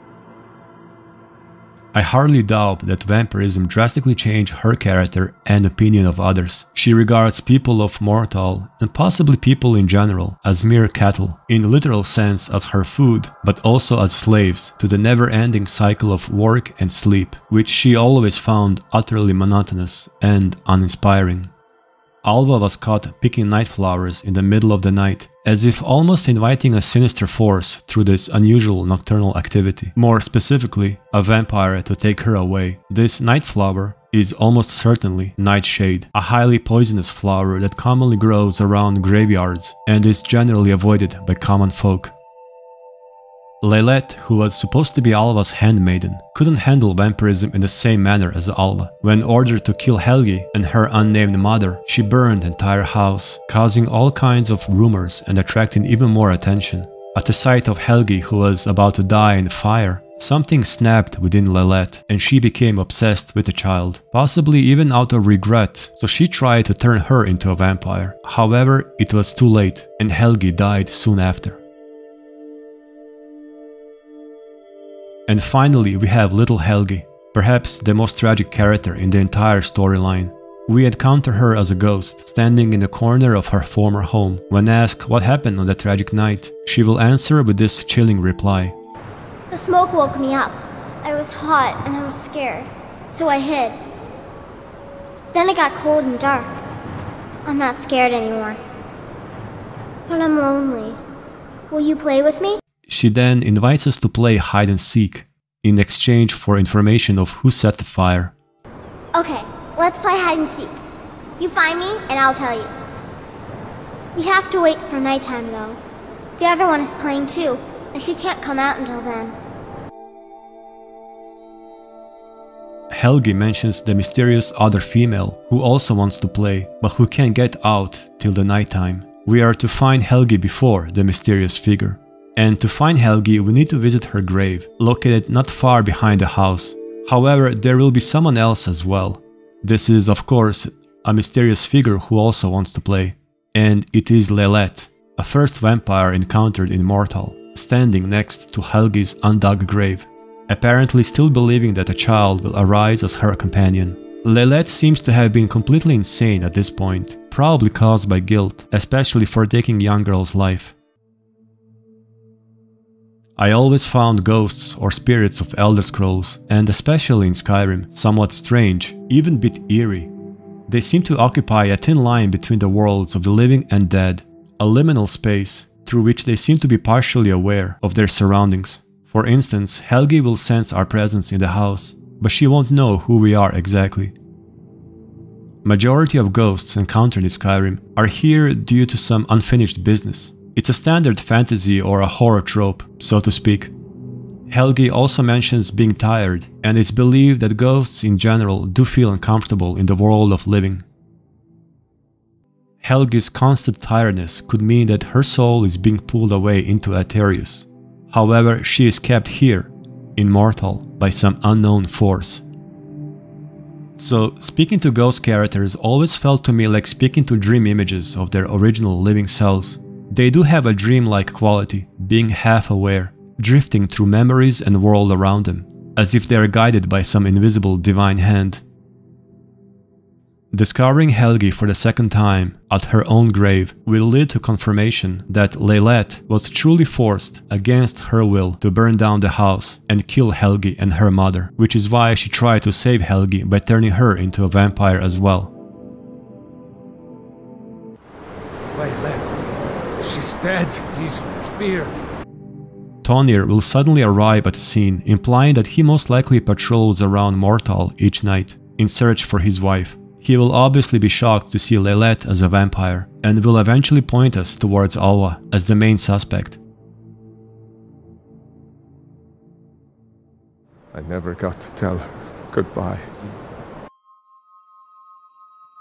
S1: I hardly doubt that vampirism drastically changed her character and opinion of others. She regards people of Morthal, and possibly people in general, as mere cattle, in literal sense as her food, but also as slaves to the never-ending cycle of work and sleep, which she always found utterly monotonous and uninspiring. Alva was caught picking night flowers in the middle of the night, as if almost inviting a sinister force through this unusual nocturnal activity. More specifically, a vampire to take her away. This night flower is almost certainly nightshade, a highly poisonous flower that commonly grows around graveyards and is generally avoided by common folk. Laelette, who was supposed to be Alva's handmaiden, couldn't handle vampirism in the same manner as Alva. When ordered to kill Helgi and her unnamed mother, she burned the entire house, causing all kinds of rumors and attracting even more attention. At the sight of Helgi, who was about to die in fire, something snapped within Laelette and she became obsessed with the child, possibly even out of regret, so she tried to turn her into a vampire. However, it was too late and Helgi died soon after. And finally, we have little Helgi, perhaps the most tragic character in the entire storyline. We encounter her as a ghost, standing in the corner of her former home. When asked what happened on that tragic night, she will answer with this chilling reply.
S10: The smoke woke me up. I was hot and I was scared, so I hid. Then it got cold and dark. I'm not scared anymore. But I'm lonely. Will you play with me?
S1: She then invites us to play hide and seek, in exchange for information of who set the fire.
S10: Okay, let's play hide and seek. You find me, and I'll tell you. We have to wait for nighttime, though. The other one is playing too, and she can't come out until then.
S1: Helgi mentions the mysterious other female who also wants to play, but who can't get out till the nighttime. We are to find Helgi before the mysterious figure. And to find Helgi, we need to visit her grave, located not far behind the house. However, there will be someone else as well. This is, of course, a mysterious figure who also wants to play. And it is Laelette, a first vampire encountered in Morthal, standing next to Helgi's undug grave, apparently still believing that a child will arise as her companion. Laelette seems to have been completely insane at this point, probably caused by guilt, especially for taking young girl's life. I always found ghosts or spirits of Elder Scrolls, and especially in Skyrim, somewhat strange, even a bit eerie. They seem to occupy a thin line between the worlds of the living and dead, a liminal space through which they seem to be partially aware of their surroundings. For instance, Helgi will sense our presence in the house, but she won't know who we are exactly. Majority of ghosts encountered in Skyrim are here due to some unfinished business, it's a standard fantasy or a horror trope, so to speak. Helgi also mentions being tired, and it's believed that ghosts in general do feel uncomfortable in the world of living. Helgi's constant tiredness could mean that her soul is being pulled away into Aetherius. However, she is kept here, immortal, by some unknown force. So, speaking to ghost characters always felt to me like speaking to dream images of their original living selves. They do have a dreamlike quality, being half aware, drifting through memories and world around them, as if they are guided by some invisible divine hand. Discovering Helgi for the second time at her own grave will lead to confirmation that Laelette was truly forced against her will to burn down the house and kill Helgi and her mother, which is why she tried to save Helgi by turning her into a vampire as well.
S11: She's dead, he's speared.
S1: Thonnir will suddenly arrive at the scene, implying that he most likely patrols around Morthal each night in search for his wife. He will obviously be shocked to see Laelette as a vampire, and will eventually point us towards Alva as the main suspect.
S11: I never got to tell her goodbye.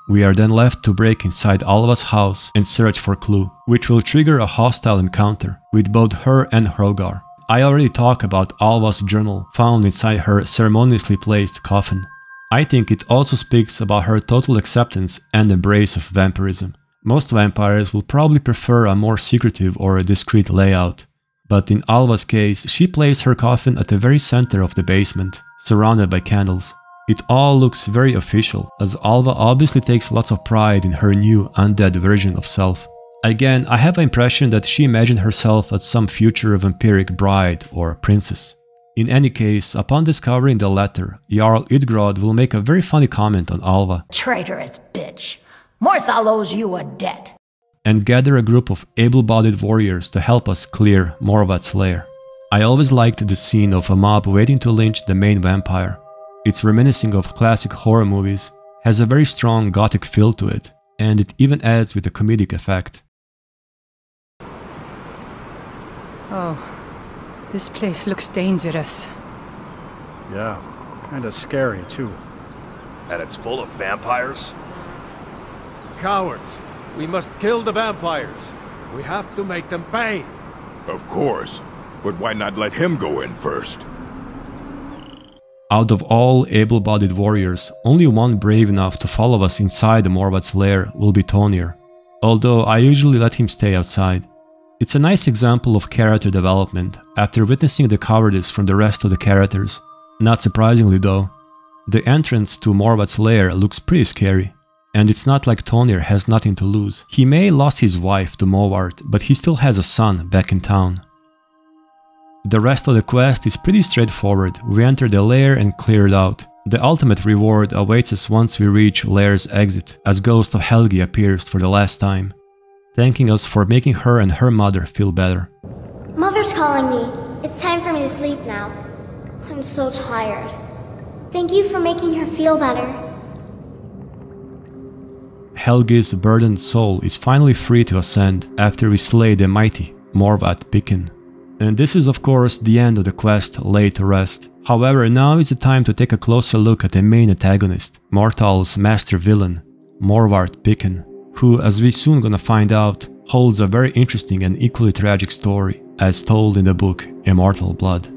S1: We are then left to break inside Alva's house and search for clue, which will trigger a hostile encounter with both her and Hrogar. I already talked about Alva's journal found inside her ceremoniously placed coffin. I think it also speaks about her total acceptance and embrace of vampirism. Most vampires will probably prefer a more secretive or a discreet layout. But in Alva's case, she placed her coffin at the very center of the basement, surrounded by candles. It all looks very official, as Alva obviously takes lots of pride in her new undead version of self. Again, I have the impression that she imagined herself as some future vampiric bride or princess. In any case, upon discovering the letter, Jarl Idgrod will make a very funny comment on Alva.
S6: Traitorous bitch. Morthal owes you a debt.
S1: And gather a group of able-bodied warriors to help us clear Movarth's lair. I always liked the scene of a mob waiting to lynch the main vampire. It's reminiscing of classic horror movies, has a very strong gothic feel to it, and it even adds with a comedic effect.
S12: Oh, this place looks dangerous.
S3: Yeah, kinda scary too.
S13: And it's full of vampires?
S11: Cowards! We must kill the vampires. We have to make them pay.
S13: Of course. But why not let him go in first?
S1: Out of all able-bodied warriors, only one brave enough to follow us inside the Movarth's lair will be Thonnir, although I usually let him stay outside. It's a nice example of character development after witnessing the cowardice from the rest of the characters. Not surprisingly though, the entrance to Movarth's lair looks pretty scary. And it's not like Thonnir has nothing to lose. He may lost his wife to Movarth, but he still has a son back in town. The rest of the quest is pretty straightforward. We enter the lair and clear it out. The ultimate reward awaits us once we reach Lair's exit, as Ghost of Helgi appears for the last time, thanking us for making her and her mother feel better.
S10: Mother's calling me. It's time for me to sleep now. I'm so tired. Thank you for making her feel better.
S1: Helgi's burdened soul is finally free to ascend after we slay the mighty Movarth Piquine. And this is of course the end of the quest laid to rest. However, now is the time to take a closer look at the main antagonist, Morthal's master villain, Movarth Piquine, who, as we soon gonna find out, holds a very interesting and equally tragic story, as told in the book Immortal Blood.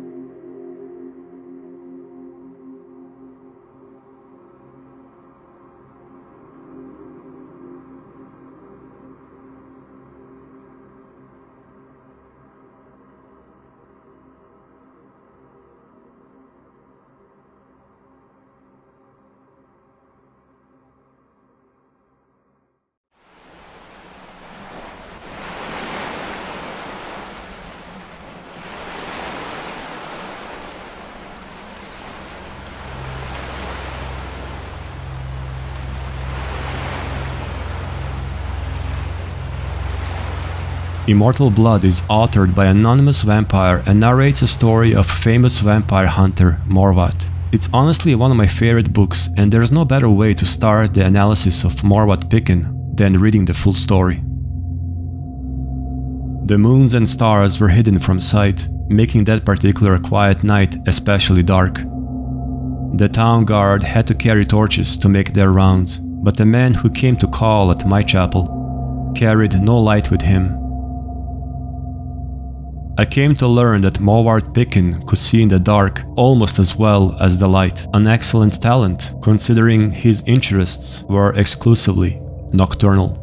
S1: Immortal Blood is authored by anonymous vampire and narrates a story of famous vampire hunter Movarth. It's honestly one of my favorite books and there's no better way to start the analysis of Movarth Piquine than reading the full story. The moons and stars were hidden from sight, making that particular quiet night especially dark. The town guard had to carry torches to make their rounds, but the man who came to call at my chapel carried no light with him I came to learn that Movarth Piquine could see in the dark almost as well as the light, an excellent talent considering his interests were exclusively nocturnal.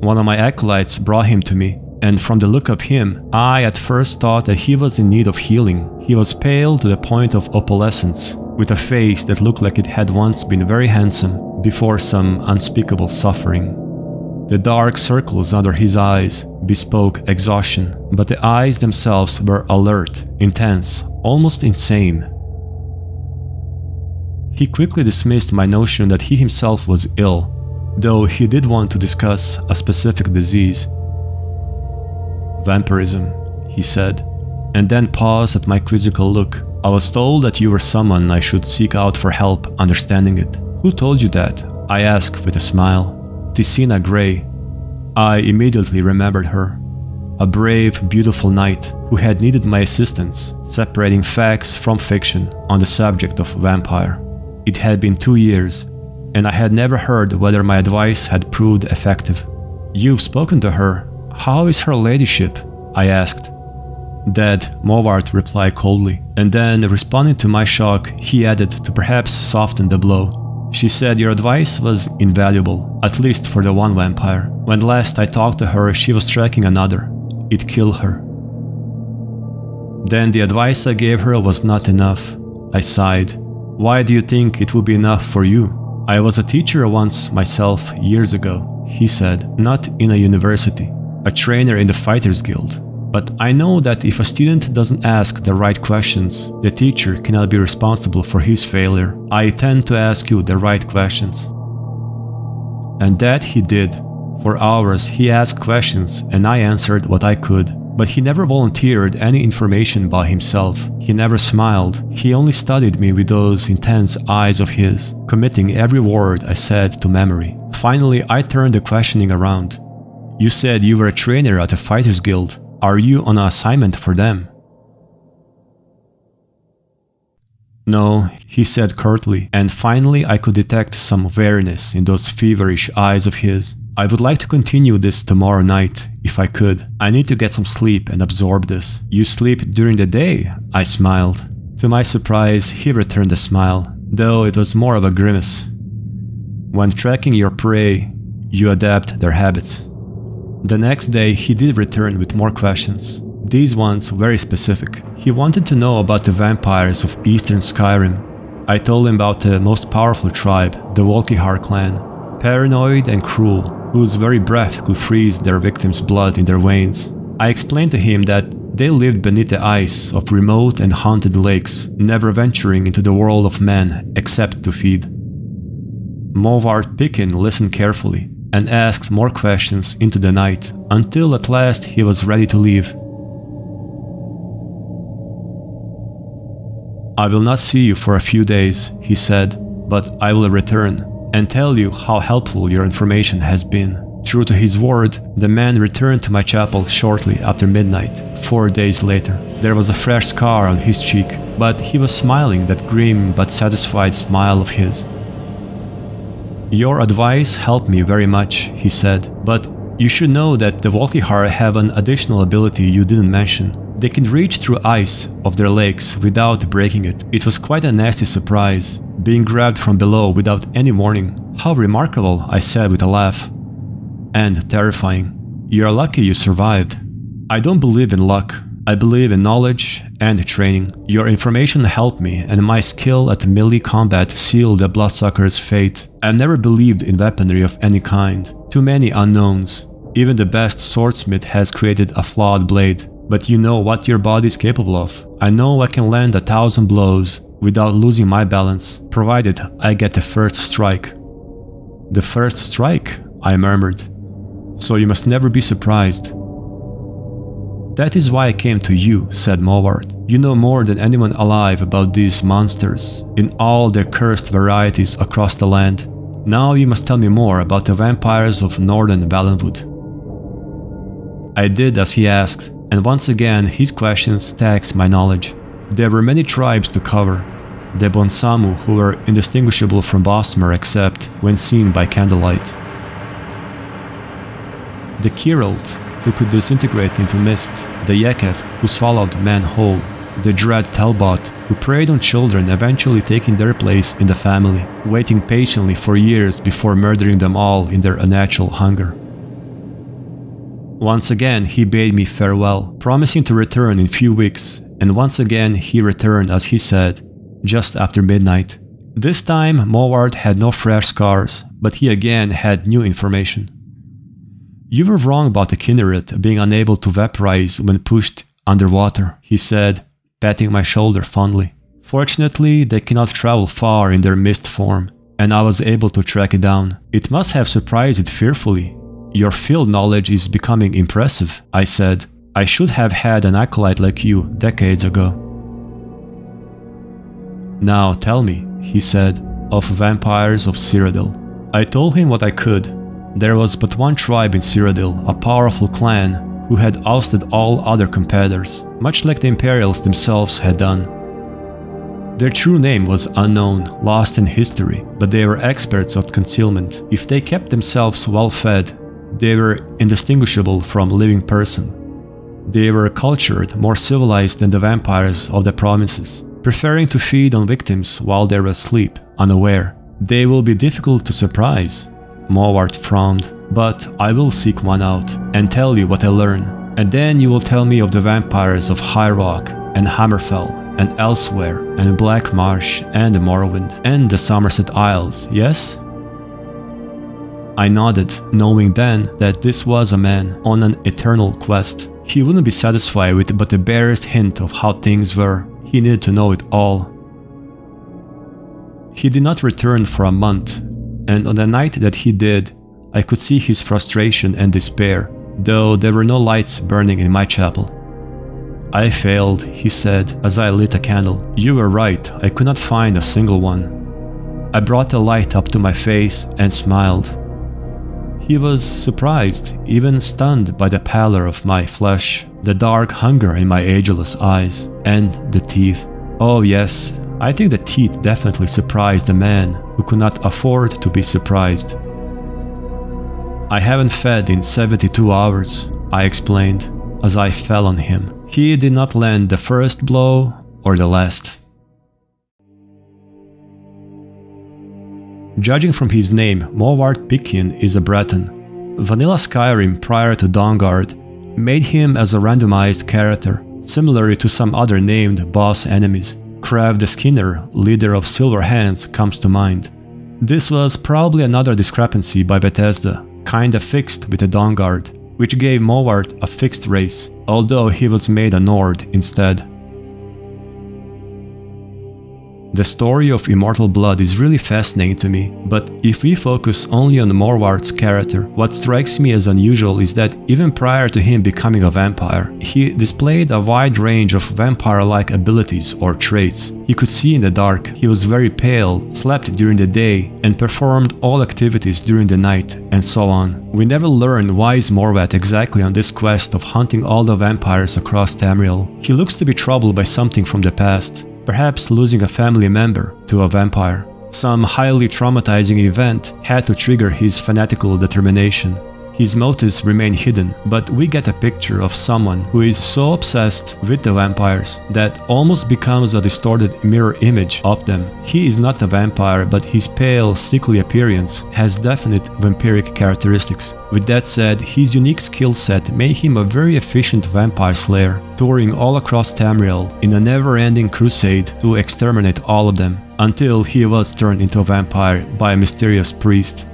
S1: One of my acolytes brought him to me, and from the look of him, I at first thought that he was in need of healing. He was pale to the point of opalescence, with a face that looked like it had once been very handsome before some unspeakable suffering. The dark circles under his eyes bespoke exhaustion, but the eyes themselves were alert, intense, almost insane. He quickly dismissed my notion that he himself was ill, though he did want to discuss a specific disease. Vampirism, he said, and then paused at my quizzical look. I was told that you were someone I should seek out for help understanding it. Who told you that? I asked with a smile. Tisina Gray. I immediately remembered her. A brave, beautiful knight who had needed my assistance, separating facts from fiction on the subject of vampire. It had been two years, and I had never heard whether my advice had proved effective. You've spoken to her. How is her ladyship? I asked. Dead, Movarth replied coldly, and then, responding to my shock, he added to perhaps soften the blow. She said your advice was invaluable, at least for the one vampire. When last I talked to her, she was tracking another. It killed her. Then the advice I gave her was not enough. I sighed. Why do you think it will be enough for you? I was a teacher once myself years ago, he said, not in a university, a trainer in the Fighters Guild. But I know that if a student doesn't ask the right questions, the teacher cannot be responsible for his failure. I tend to ask you the right questions. And that he did. For hours he asked questions and I answered what I could. But he never volunteered any information about himself. He never smiled. He only studied me with those intense eyes of his, committing every word I said to memory. Finally, I turned the questioning around. You said you were a trainer at a fighters guild. Are you on an assignment for them? No, he said curtly, and finally I could detect some weariness in those feverish eyes of his. I would like to continue this tomorrow night, if I could. I need to get some sleep and absorb this. You sleep during the day? I smiled. To my surprise, he returned the smile, though it was more of a grimace. When tracking your prey, you adapt their habits. The next day, he did return with more questions. These ones very specific. He wanted to know about the vampires of eastern Skyrim. I told him about the most powerful tribe, the Volkihar clan. Paranoid and cruel, whose very breath could freeze their victims' blood in their veins. I explained to him that they lived beneath the ice of remote and haunted lakes, never venturing into the world of men except to feed. Movarth Piquine listened carefully and asked more questions into the night, until at last he was ready to leave. I will not see you for a few days, he said, but I will return and tell you how helpful your information has been. True to his word, the man returned to my chapel shortly after midnight, four days later. There was a fresh scar on his cheek, but he was smiling that grim but satisfied smile of his. Your advice helped me very much, he said, but you should know that the Volkihar have an additional ability you didn't mention. They can reach through ice of their legs without breaking it. It was quite a nasty surprise, being grabbed from below without any warning. How remarkable, I said with a laugh. And terrifying. You're lucky you survived. I don't believe in luck. I believe in knowledge and training. Your information helped me, and my skill at melee combat sealed the Bloodsucker's fate. I've never believed in weaponry of any kind. Too many unknowns. Even the best swordsmith has created a flawed blade but you know what your body is capable of. I know I can land a thousand blows without losing my balance, provided I get the first strike. The first strike, I murmured. So you must never be surprised. That is why I came to you, said Movarth. You know more than anyone alive about these monsters, in all their cursed varieties across the land. Now you must tell me more about the vampires of northern Valenwood. I did as he asked, and once again his questions taxed my knowledge. There were many tribes to cover. The Bonsamu who were indistinguishable from Bosmer except when seen by candlelight. The Kirald who could disintegrate into mist, the Yekef who swallowed men whole, the dread Talbot who preyed on children eventually taking their place in the family, waiting patiently for years before murdering them all in their unnatural hunger. Once again, he bade me farewell, promising to return in few weeks, and once again he returned as he said, just after midnight. This time, Movarth had no fresh scars, but he again had new information. You were wrong about the Kinneret being unable to vaporize when pushed underwater, he said, patting my shoulder fondly. Fortunately, they cannot travel far in their mist form, and I was able to track it down. It must have surprised it fearfully, your field knowledge is becoming impressive, I said. I should have had an acolyte like you decades ago. Now tell me, he said, of vampires of Cyrodiil. I told him what I could. There was but one tribe in Cyrodiil, a powerful clan, who had ousted all other competitors, much like the Imperials themselves had done. Their true name was unknown, lost in history, but they were experts at concealment. If they kept themselves well fed, they were indistinguishable from a living person. They were cultured, more civilized than the vampires of the provinces, preferring to feed on victims while they were asleep, unaware. They will be difficult to surprise. Movarth frowned, but I will seek one out and tell you what I learn, and then you will tell me of the vampires of High Rock and Hammerfell and elsewhere, and Black Marsh and Morrowind and the Somerset Isles, yes? I nodded, knowing then that this was a man on an eternal quest. He wouldn't be satisfied with but the barest hint of how things were. He needed to know it all. He did not return for a month, and on the night that he did, I could see his frustration and despair, though there were no lights burning in my chapel. I failed, he said as I lit a candle. You were right, I could not find a single one. I brought the light up to my face and smiled. He was surprised, even stunned by the pallor of my flesh, the dark hunger in my ageless eyes, and the teeth. Oh yes, I think the teeth definitely surprised a man who could not afford to be surprised. I haven't fed in 72 hours, I explained, as I fell on him. He did not land the first blow or the last. Judging from his name, Movarth Piquine is a Breton. Vanilla Skyrim prior to Dawnguard made him as a randomized character, similarly to some other named boss enemies. Krev the Skinner, leader of Silver Hands, comes to mind. This was probably another discrepancy by Bethesda, kinda fixed with the Dawnguard, which gave Movarth a fixed race, although he was made a Nord instead. The story of Immortal Blood is really fascinating to me, but if we focus only on Movarth's character, what strikes me as unusual is that even prior to him becoming a vampire, he displayed a wide range of vampire-like abilities or traits. He could see in the dark, he was very pale, slept during the day, and performed all activities during the night, and so on. We never learn why is Movarth exactly on this quest of hunting all the vampires across Tamriel. He looks to be troubled by something from the past, perhaps losing a family member to a vampire. Some highly traumatizing event had to trigger his fanatical determination. His motives remain hidden, but we get a picture of someone who is so obsessed with the vampires that almost becomes a distorted mirror image of them. He is not a vampire, but his pale, sickly appearance has definite vampiric characteristics. With that said, his unique skill set made him a very efficient vampire slayer, touring all across Tamriel in a never-ending crusade to exterminate all of them, until he was turned into a vampire by a mysterious priest.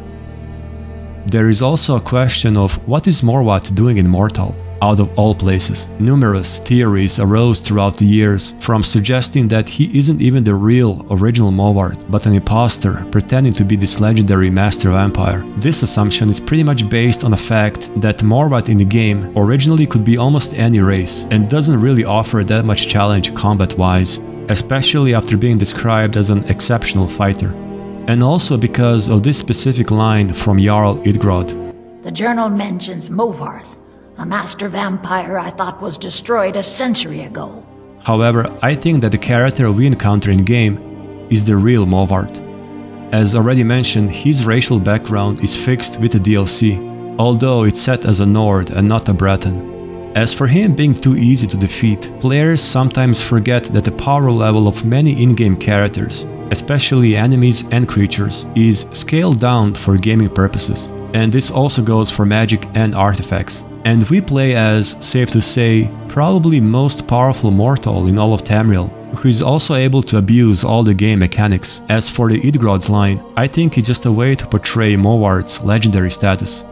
S1: There is also a question of what is Movarth doing in Mortal, out of all places. Numerous theories arose throughout the years, from suggesting that he isn't even the real original Movarth, but an imposter pretending to be this legendary master vampire. This assumption is pretty much based on the fact that Movarth in the game originally could be almost any race, and doesn't really offer that much challenge combat-wise, especially after being described as an exceptional fighter and also because of this specific line from Jarl Idgrod.
S6: The journal mentions Movarth, a master vampire I thought was destroyed a century ago.
S1: However, I think that the character we encounter in-game is the real Movarth. As already mentioned, his racial background is fixed with the DLC, although it's set as a Nord and not a Breton. As for him being too easy to defeat, players sometimes forget that the power level of many in-game characters especially enemies and creatures, is scaled down for gaming purposes. And this also goes for magic and artifacts. And we play as, safe to say, probably most powerful mortal in all of Tamriel, who is also able to abuse all the game mechanics. As for the Idgrod's line, I think it's just a way to portray Movarth's legendary status.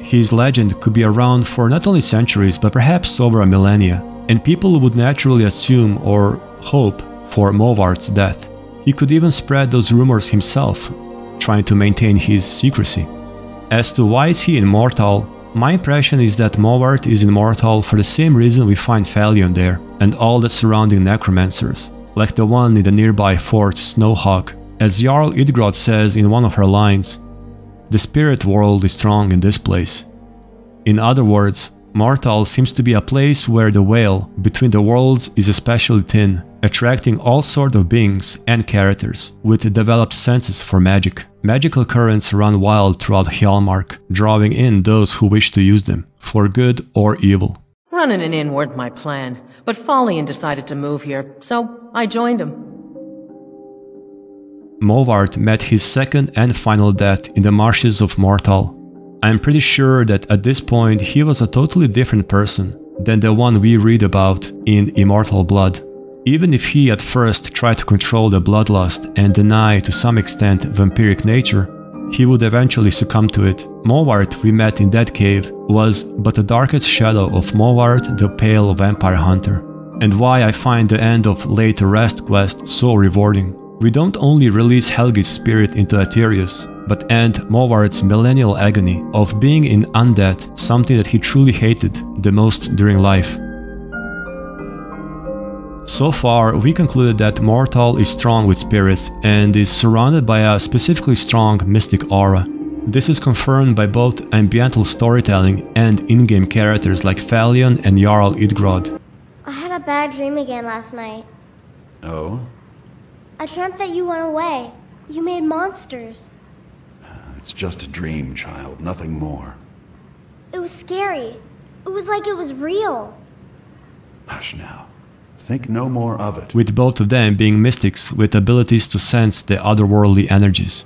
S1: His legend could be around for not only centuries but perhaps over a millennia, and people would naturally assume or hope for Movarth's death. He could even spread those rumors himself, trying to maintain his secrecy. As to why is he immortal, my impression is that Movarth is immortal for the same reason we find Falion there, and all the surrounding necromancers, like the one in the nearby fort Snowhawk. As Jarl Idgrod says in one of her lines, the spirit world is strong in this place. In other words, Morthal seems to be a place where the veil between the worlds is especially thin, attracting all sorts of beings and characters with developed senses for magic. Magical currents run wild throughout Hjaalmarch, drawing in those who wish to use them, for good or evil.
S5: Running an inn weren't my plan, but Falion decided to move here, so I joined him.
S1: Movarth met his second and final death in the marshes of Morthal. I'm pretty sure that at this point he was a totally different person than the one we read about in Immortal Blood. Even if he at first tried to control the bloodlust and deny to some extent vampiric nature, he would eventually succumb to it. Movarth we met in that cave was but the darkest shadow of Movarth the Pale Vampire Hunter. And why I find the end of Laid to Rest quest so rewarding. We don't only release Helgi's spirit into Aetherius, but end Movarth's millennial agony of being in undead, something that he truly hated the most during life. So far, we concluded that Morthal is strong with spirits and is surrounded by a specifically strong mystic aura. This is confirmed by both ambiental storytelling and in-game characters like Falion and Jarl Idgrod.
S10: I had a bad dream again last night.
S7: Oh?
S10: I dreamt that you went away. You made monsters.
S7: Uh, it's just a dream, child, nothing more.
S10: It was scary. It was like it was real.
S7: Hush now. Think no more of it.
S1: With both of them being mystics with abilities to sense the otherworldly energies.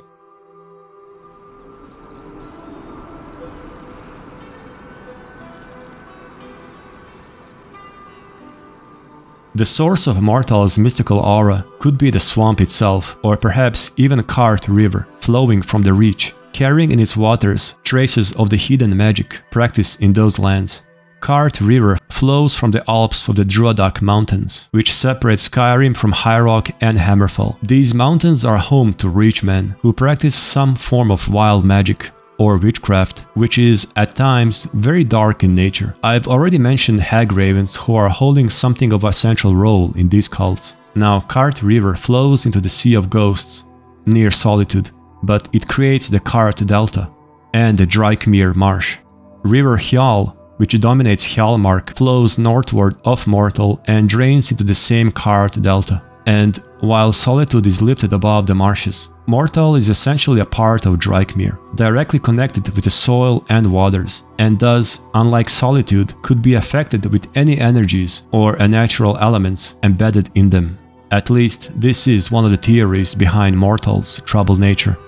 S1: The source of Morthal's mystical aura could be the swamp itself, or perhaps even Karth river flowing from the Reach, carrying in its waters traces of the hidden magic practiced in those lands. Karth River flows from the Alps of the Druadach Mountains, which separate Skyrim from High Rock and Hammerfell. These mountains are home to Reachmen who practice some form of wild magic, or witchcraft, which is at times very dark in nature. I've already mentioned Hagravens who are holding something of a central role in these cults. Now, Karth River flows into the Sea of Ghosts, near Solitude, but it creates the Karth Delta and the Drajkmyr Marsh. River Hjaal, which dominates Hjaalmarch, flows northward of Morthal and drains into the same Karth Delta. And while Solitude is lifted above the marshes, Morthal is essentially a part of Drajkmyr, directly connected with the soil and waters, and thus, unlike Solitude, could be affected with any energies or unnatural elements embedded in them. At least, this is one of the theories behind Morthal's troubled nature.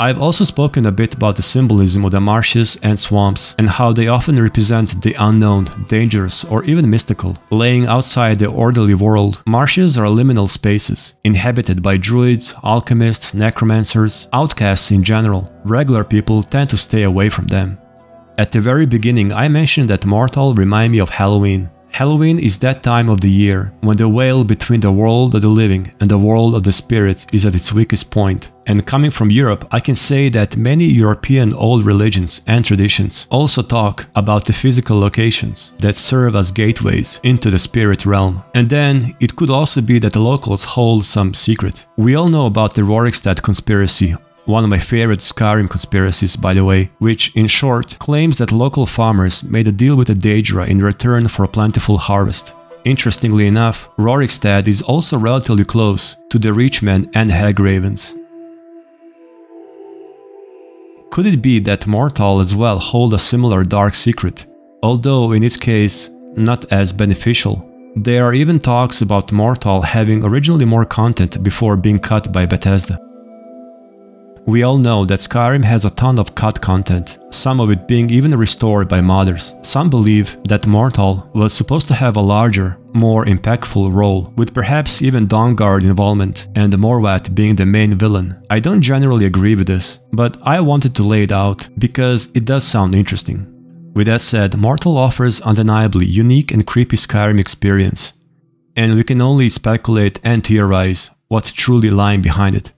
S1: I've also spoken a bit about the symbolism of the marshes and swamps and how they often represent the unknown, dangerous, or even mystical. Laying outside the orderly world, marshes are liminal spaces, inhabited by druids, alchemists, necromancers, outcasts in general. Regular people tend to stay away from them. At the very beginning I mentioned that Morthal remind me of Halloween. Halloween is that time of the year when the veil between the world of the living and the world of the spirits is at its weakest point. And coming from Europe, I can say that many European old religions and traditions also talk about the physical locations that serve as gateways into the spirit realm. And then it could also be that the locals hold some secret. We all know about the Rorikstead conspiracy one of my favorite Skyrim conspiracies, by the way, which, in short, claims that local farmers made a deal with the Daedra in return for a plentiful harvest. Interestingly enough, Rorikstead is also relatively close to the Reachmen and Hagravens. Could it be that Morthal as well hold a similar dark secret, although in its case not as beneficial? There are even talks about Morthal having originally more content before being cut by Bethesda. We all know that Skyrim has a ton of cut content, some of it being even restored by modders. Some believe that Morthal was supposed to have a larger, more impactful role, with perhaps even Dawnguard involvement and Movarth being the main villain. I don't generally agree with this, but I wanted to lay it out because it does sound interesting. With that said, Morthal offers undeniably unique and creepy Skyrim experience, and we can only speculate and theorize what's truly lying behind it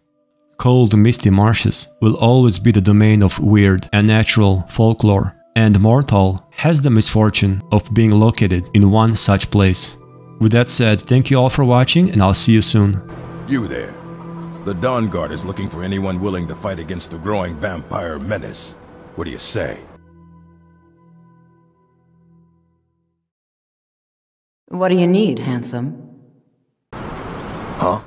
S1: cold misty marshes will always be the domain of weird and natural folklore, and Morthal has the misfortune of being located in one such place. With that said, thank you all for watching and I'll see you soon.
S13: You there. The Dawnguard is looking for anyone willing to fight against the growing vampire menace. What do you say?
S9: What do you need, handsome?
S13: Huh?